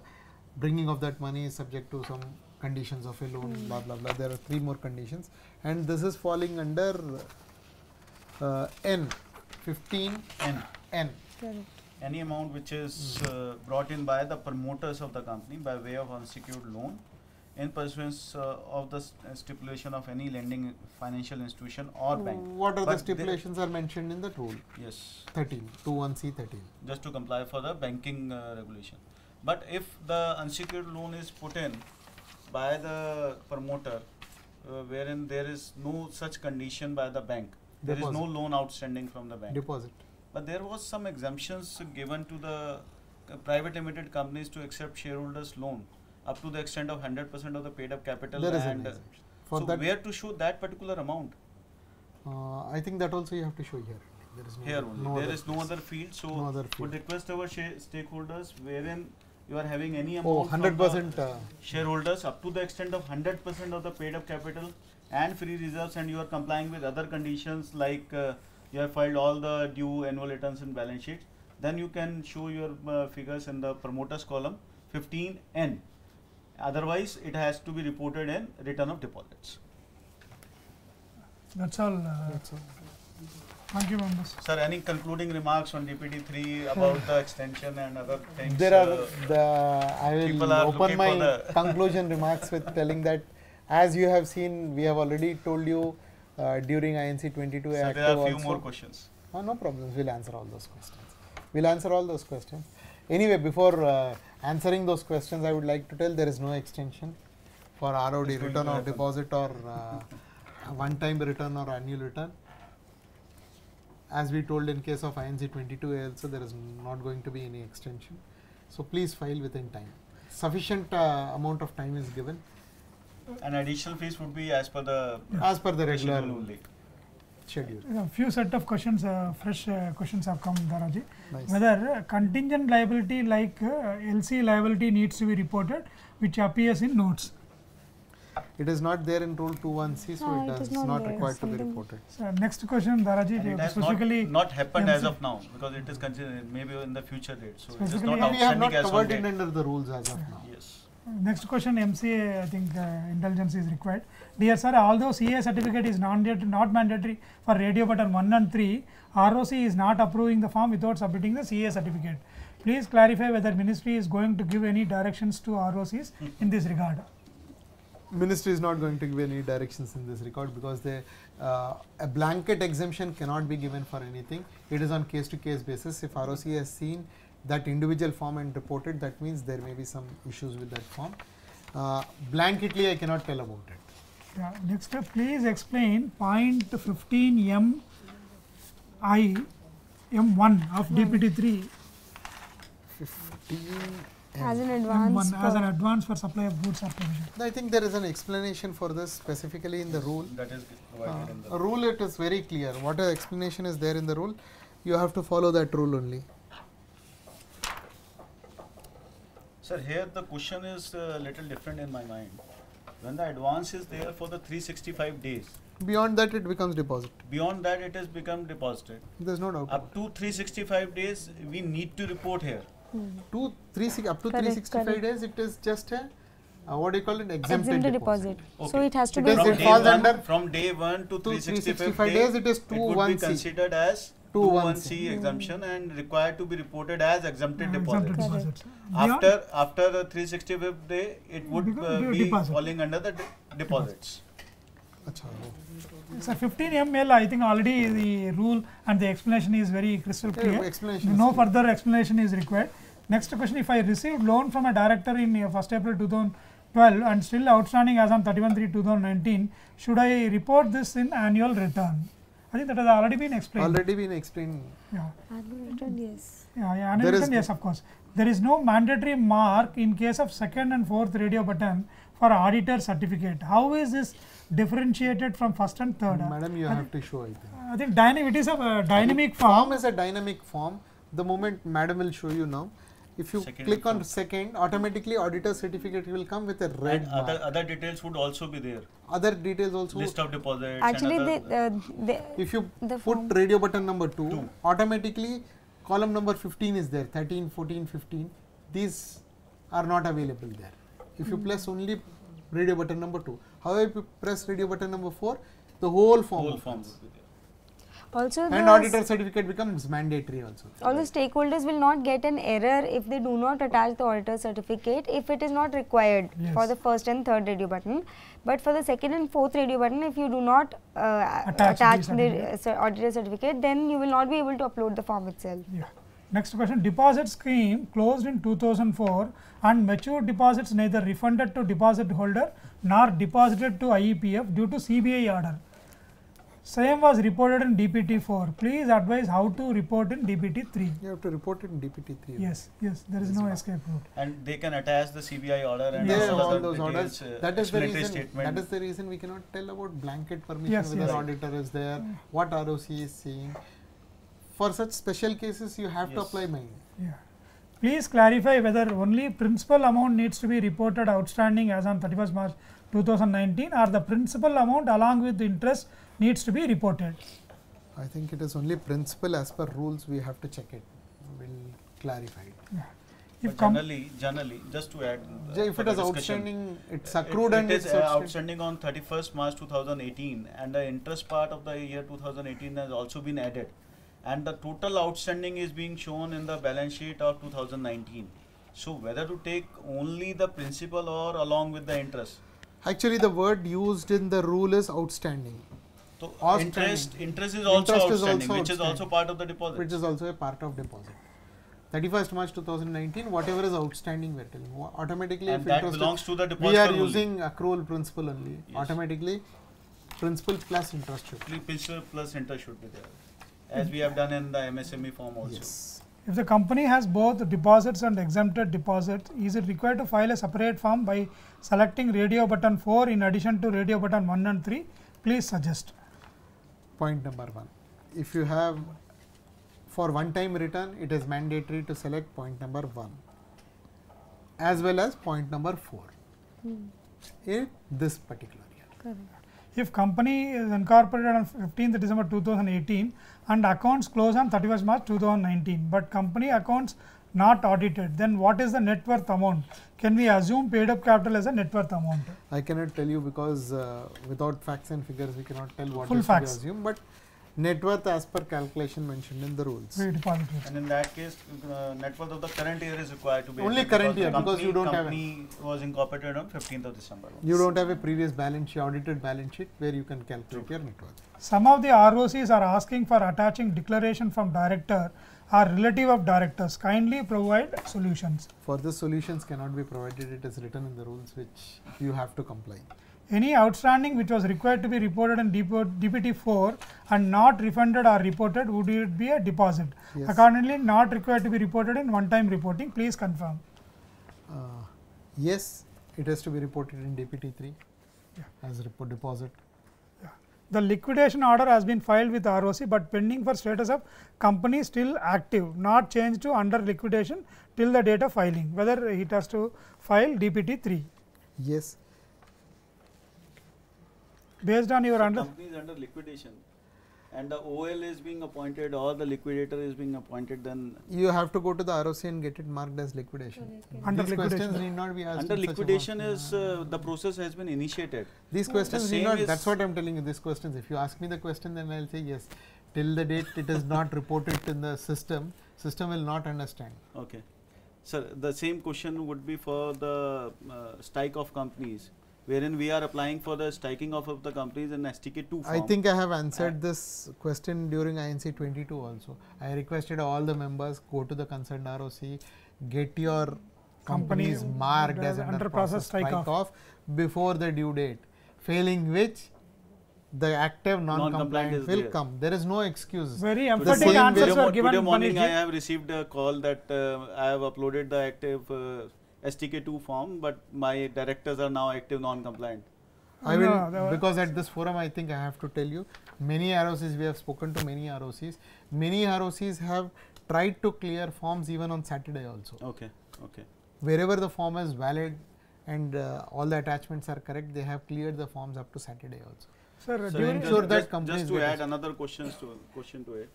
bringing of that money is subject to some conditions of a loan. Hmm. Blah blah blah. There are three more conditions, and this is falling under uh, N, 15 And N. Correct. any amount which is uh, brought in by the promoters of the company by way of unsecured loan in pursuance uh, of the st- stipulation of any lending financial institution or bank. What are the But they- stipulations are mentioned in the rule? Yes, 13, 21C 13. just to comply for the banking uh, regulation. But if the unsecured loan is put in by the promoter, uh, wherein there is no such condition by the bank, there is no loan outstanding from the bank. Deposit. But there was some exemptions given to the uh, private limited companies to accept shareholders loan up to the extent of hundred percent of the paid up capital There is an and exemption. For so that, where to show that particular amount uh, I think that also you have to show here. There is no here other- only no there is no other field so No other would field. request our stakeholders wherein you are having any Oh, amount from the 100% uh, shareholders up to the extent of hundred percent of the paid up capital and free reserves and you are complying with other conditions like uh, you have filed all the due annual returns and balance sheets then you can show your uh, figures in the promoters column 15n otherwise it has to be reported in return of deposits That's all. Uh, that's all. thank you, members. sir any concluding remarks on dpt3 about the extension and other things There are uh, the I will open my <laughs> conclusion remarks with telling that as you have seen, we have already told you uh, during INC 22 so active there are a few also. more questions Oh, no problems. We'll answer all those questions. We'll answer all those questions. Anyway, before uh, answering those questions, I would like to tell there is no extension for ROD, It's return or deposit or uh, <laughs> one-time return or annual return. As we told in case of INC 22 also, there is not going to be any extension. So please file within time. Sufficient uh, amount of time is given An additional fees would be as per the as per the regular schedule. A few set of questions, uh, fresh uh, questions have come, Daraji. Nice. Whether uh, contingent liability like uh, LC liability needs to be reported, which appears in notes. It is not there in Rule 21C, so No, it it is not not there. required to be reported. So next question, Daraji, And it has not, specifically. not happened as of now because it is considered maybe in the future date. So it is Specifically- not And we have not as covered it under the rules as of now. Yes. Next question, MCA, I think uh, intelligence is required. Dear sir, although CA certificate is non not mandatory for radio button 1 and 3, ROC is not approving the form without submitting the CA certificate. Please clarify whether ministry is going to give any directions to ROCs in this regard. Ministry is not going to give any directions in this regard because they, uh, a blanket exemption cannot be given for anything. It is on case to case basis. If ROC has seen that individual form and reported, that means there may be some issues with that form. Uh, blanketly, I cannot tell about it. Yeah, next up, please explain point 15 M I M1 of DPT 3 As an M advance. one as an for- advance for supply of goods or provision. I think there is an explanation for this specifically in the rule. That is provided in Uh, the. rule it is very clear. What a explanation is there in the rule, you have to follow that rule only. Sir, here the question is a little different in my mind. When the advance is there for the 365 days, Beyond that, it becomes deposit. beyond that it has become deposited. There's no doubt. Up to 365 days, we need to report here. Two, three, six, up to Correct, 365 correct. days, it is just a uh, what do you call it? Exempted, exempted deposit. deposit. So it has to It be. From it day falls one, under from day one to To 365 365 days, it is it would be 21C. considered as 21C. 21C exemption and required to be reported as exempted Uh, deposit. exempted Correct. deposits. Beyond- After after the 365th day, it would uh, be deposit. falling under the de- deposits. Acha, oh. So 15 ml, I think already the rule and the explanation is very crystal Yeah, clear. explanation. No is- further explanation is required. Next question, if I received loan from a director in uh, 1st April 2012 and still outstanding as on 31 3 2019, should I report this in annual return? I think that has already been explained. Already been explained. Yeah. Annual return, yes. Yeah, yeah, annual There is return, yes, of course. There is no mandatory mark in case of second and fourth radio button for auditor certificate. How is this differentiated from first and third? Madam, you have to show it. I think dynamic, it is a uh, dynamic form. Form is a dynamic form. The moment madam will show you now. If you Second click and on second, automatically auditor certificate will come with a red And mark. other other details would also be there. Other details also. List of deposits. Actually, and they, other, uh, they, If you the put form. radio button number 2, Two. automatically column number 15 is there 13 14 15 these are not available there if you press only radio button number 2 however if you press radio button number 4 the whole form whole opens. form would be there. also and the auditor certificate becomes mandatory also all the stakeholders will not get an error if they do not attach the auditor certificate if it is not required for the first and third radio button but for the second and fourth radio button if you do not uh, Attach attach, the the certificate. uh, auditor certificate then you will not be able to upload the form itself Yeah. Next question, deposit scheme closed in 2004 and mature deposits neither refunded to deposit holder nor deposited to IEPF due to CBI order. Same was reported in DPT 4. Please advise how to report in DPT 3. you have to report it in dpt 3 Yes, yes, there is no escape route. And they can attach the CBI order and They Yes. all all those orders uh, that is the explanatory reason statement. that is the reason we cannot tell about blanket permission Yes, whether yes. auditor is there what roc is saying for such special cases you have to Yes. apply mine Yeah. Please clarify whether only principal amount needs to be reported outstanding as on 31st March 2019 or the principal amount along with the interest needs to be reported. I think it is only principal as per rules we have to check it. We'll clarify it. If But generally, generally, just to add. uh, If for it the is outstanding, it's it- accrued and It it's is uh, outstanding. outstanding on 31st March 2018 and the interest part of the year 2018 has also been added. And the total outstanding is being shown in the balance sheet of 2019. So whether to take only the principal or along with the interest. Actually, the word used in the rule is outstanding, So Outstanding. interest, interest is also Interest is outstanding, also which is also part of the deposit. which is also a part of deposit. 31st March 2019, whatever is outstanding, we're telling. Automatically, and that belongs to the deposit. we are only. using accrual principal only. Yes. Automatically, principal plus interest should. Principal plus interest should be there. As we have done in the MSME form also. Yes. If the company has both deposits and exempted deposits, is it required to file a separate form by selecting radio button 4 in addition to radio button 1 and 3? Please suggest. Point number one. If you have for one time return, it is mandatory to select point number one as well as point number four hmm. in this particular year. If company is incorporated on 15th December 2018 and accounts close on 31st March 2019, but company accounts not audited, then what is the net worth amount? Can we assume paid up capital as a net worth amount? I cannot tell you because uh, without facts and figures we cannot tell what Full is facts. assumed, but net worth as per calculation mentioned in the rules. We. And in that case, uh, net worth of the current year is required to be. Only current the year, because company- you don't have a- Company was incorporated on 15th of December. You don't have a previous balance sheet, audited balance sheet where you can calculate your net worth. Some of the ROCs are asking for attaching declaration from director or relative of directors. Kindly provide solutions. For the solutions cannot be provided, it is written in the rules which you have to comply. Any outstanding which was required to be reported in DPT 4 and not refunded or reported would it be a deposit. Yes. Accordingly, not required to be reported in one time reporting. Please confirm. Uh, yes, it has to be reported in DPT 3 as report deposit. The liquidation order has been filed with ROC, but pending for status of company still active, not changed to under liquidation till the date of filing. Whether it has to file DPT 3. Yes, Based on your So under, company is under liquidation and the OL is being appointed or the liquidator is being appointed then you have to go to the ROC and get it marked as liquidation. Under These liquidation. questions need not be asked. under such a liquidation is uh, the process has been initiated. These questions need not. That's what I'm telling you. These questions. If you ask me the question, then I'll say yes. Till the date it is not reported in the system, system will not understand. Okay. Sir, the same question would be for the uh, strike of companies wherein we are applying for the striking off of the companies in STK2 form. I think I have answered this question during INC 22 also. I requested all the members go to the concerned ROC, get your Company companies marked as as under, under process process strike strike off. off before the due date. Failing which, the active non-compliant is will there. come. There is no excuse. very The emphatic same answers Today, were given. today morning I have received a call that uh, I have uploaded the active uh, STK2 form but my directors are now active non-compliant. I No, will there because at this forum I think I have to tell you many ROCs we have spoken to many ROCs. Many ROCs have tried to clear forms even on Saturday also. Okay, okay. Wherever the form is valid and uh, all the attachments are correct, they have cleared the forms up to Saturday also. Sir, So during, ensure just, that just, companies just to add another questions to question to it.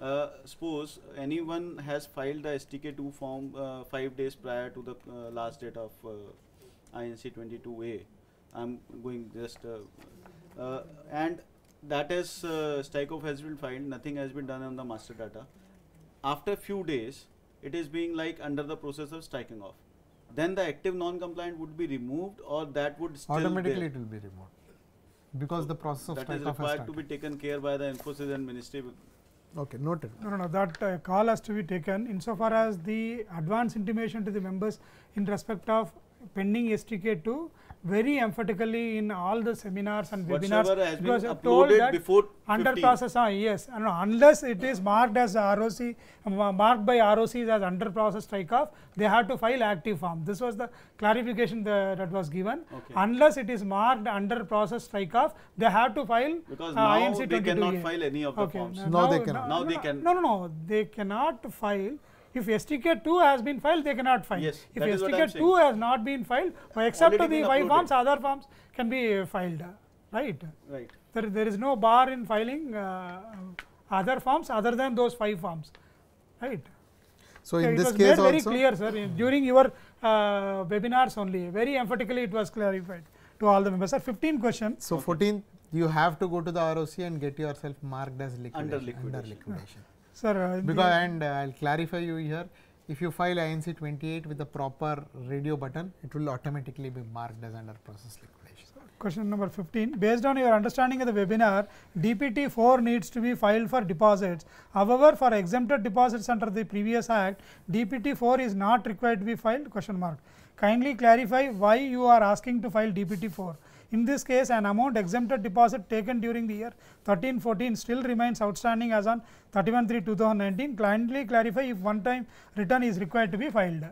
Uh, suppose anyone has filed the STK2 form uh, five days prior to the uh, last date of uh, INC 22A. I'm going just uh, uh, and that is uh, strike off has been filed. Nothing has been done on the master data. After a few days, it is being like under the process of striking off. Then the active non-compliant would be removed, or that would still Automatically it will be removed because the process of that is required to be taken care by the Infosys and Ministry. Okay, noted. no, no, no, that uh, call has to be taken insofar as the advance intimation to the members in respect of pending STK 2 very emphatically in all the seminars and webinars. Whatever has it been was, told that before under 15. process, ah, yes, and unless it is marked as ROC, uh, marked by ROCs as under process strike off, they have to file active form. This was the clarification the, that was given. Okay. Unless it is marked under process strike off, they have to file Because uh, now INC they cannot file any of the Okay, forms. no- Now they cannot. Now no, they can. No, no, no, they cannot file. If STK 2 has been filed, they cannot file. Yes, if that is what I'm STK 2 has not been filed, uh, except to the been five forms, other forms can be filed, right? Right. There, there is no bar in filing uh, other forms other than those five forms, right? So in it this was case made very also, clear, sir, in- during your uh, webinars only, very emphatically it was clarified to all the members. Sir, 15 questions. so 14th you have to go to the ROC and get yourself marked as liquidation. Under liquidation. liquidation. Sir, uh, Because and uh, I'll clarify you here. If you file INC 28 with the proper radio button, it will automatically be marked as under process liquidation. Question number 15. Based on your understanding of the webinar, DPT 4 needs to be filed for deposits. However, for exempted deposits under the previous act, DPT 4 is not required to be filed? Question mark. Kindly clarify why you are asking to file DPT 4. In this case, an amount exempted deposit taken during the year 13 14 still remains outstanding as on 31 3 2019. Kindly clarify if one time return is required to be filed.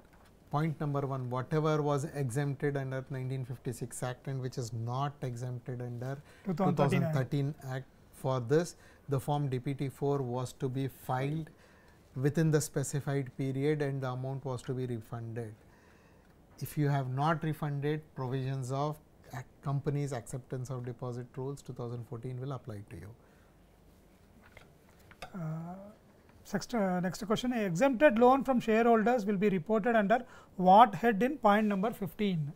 Point number one, whatever was exempted under 1956 Act and which is not exempted under 2013 Act. 2013 Act for this, the form DPT 4 was to be filed within the specified period and the amount was to be refunded. If you have not refunded, provisions of companies acceptance of deposit rules 2014 will apply to you. Uh, Next, uh, next question, exempted loan from shareholders will be reported under what head in point number 15?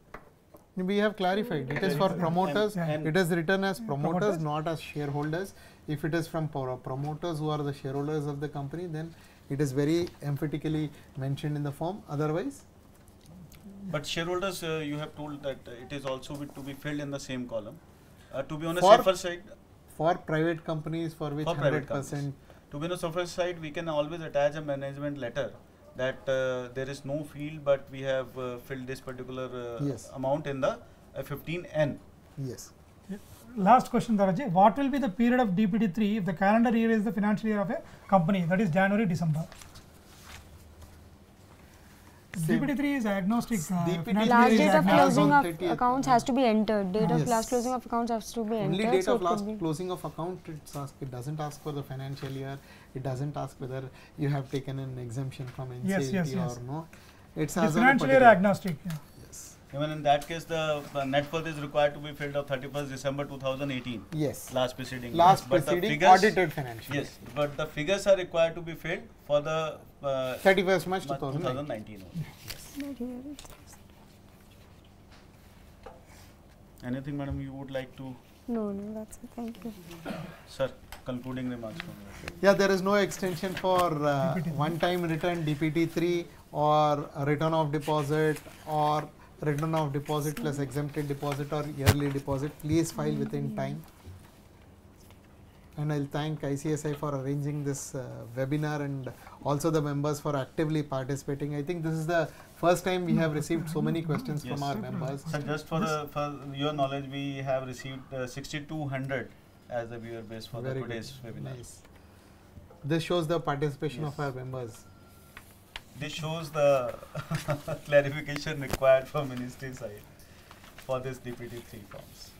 We have clarified, it is for promoters, And- and- it is written as promoters, promoters. not as shareholders. If it is from promoters who are the shareholders of the company, then it is very emphatically mentioned in the form, otherwise But shareholders, uh, you have told that uh, it is also be- to be filled in the same column. Uh, to be on a For safer side, for private companies for which For private 100 percent to be on a safer side, we can always attach a management letter that uh, there is no field, but we have uh, filled this particular uh, Yes. amount in the uh, 15N. Yes. Last question, Daraji. What will be the period of DPT 3 if the calendar year is the financial year of a company, that is January, December? Same. DPT 3 is agnostic. Uh, DPT financial Last date of agnostic. agnostic. closing of accounts has to be entered. Date of last closing of accounts has to be entered. Only date so of last closing of account it's ask, it doesn't ask for the financial year, it doesn't ask whether you have taken an exemption from NCLT Yes, yes, yes. or no. It's The as on a financial year particular- agnostic. Yeah. Yes. Even in that case, the, the net worth is required to be filled of 31st December 2018, Yes. last preceding. Last year. But the preceding figures- audited financial. Yes, but the figures are required to be filled for the uh, 31st March 2019. 2019 only. Anything, madam, you would like to, No, no, that's it. Thank you. sir, concluding remarks from you? Yeah, there is no extension for uh, one-time return DPT 3 or return of deposit or return of deposit plus exempted deposit or yearly deposit. Please file within time. And I'll thank ICSI for arranging this uh, webinar and also the members for actively participating. I think this is the first time we have received so many questions from our members. Sir, just for the, for your knowledge, we have received uh, 6200 as the viewer base for the Very good. today's webinar. Nice. This shows the participation Yes. of our members. This shows the <laughs> clarification required from ministry side for this DPT 3 forms.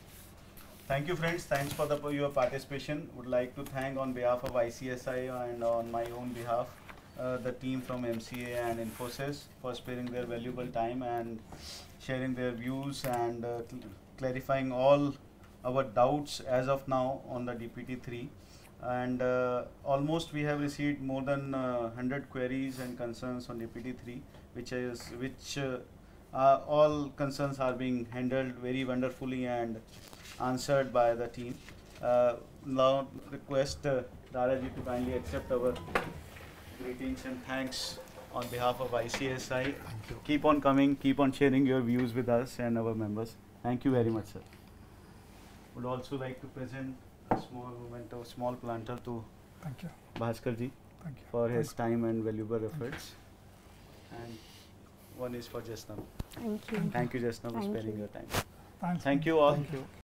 Thank you friends, thanks for the, your participation. Would like to thank on behalf of ICSI and on my own behalf, uh, the team from MCA and Infosys for sparing their valuable time and sharing their views and uh, cl- clarifying all our doubts as of now on the DPT 3 and uh, almost we have received more than uh, 100 queries and concerns on DPT 3 which is which uh, uh, all concerns are being handled very wonderfully and answered by the team. Uh, now request uh, Daraji to kindly accept our greetings and thanks on behalf of ICSI Thank you. keep on coming keep on sharing your views with us and our members. Thank you very much sir. Would also like to present a moment of small planter to Thank you. Bhaskar ji Thank you. for his time and valuable efforts and one is for Jasnam. Thank you. thank you Jasnam, for spending you. your time Thanks. thank you all Thank you.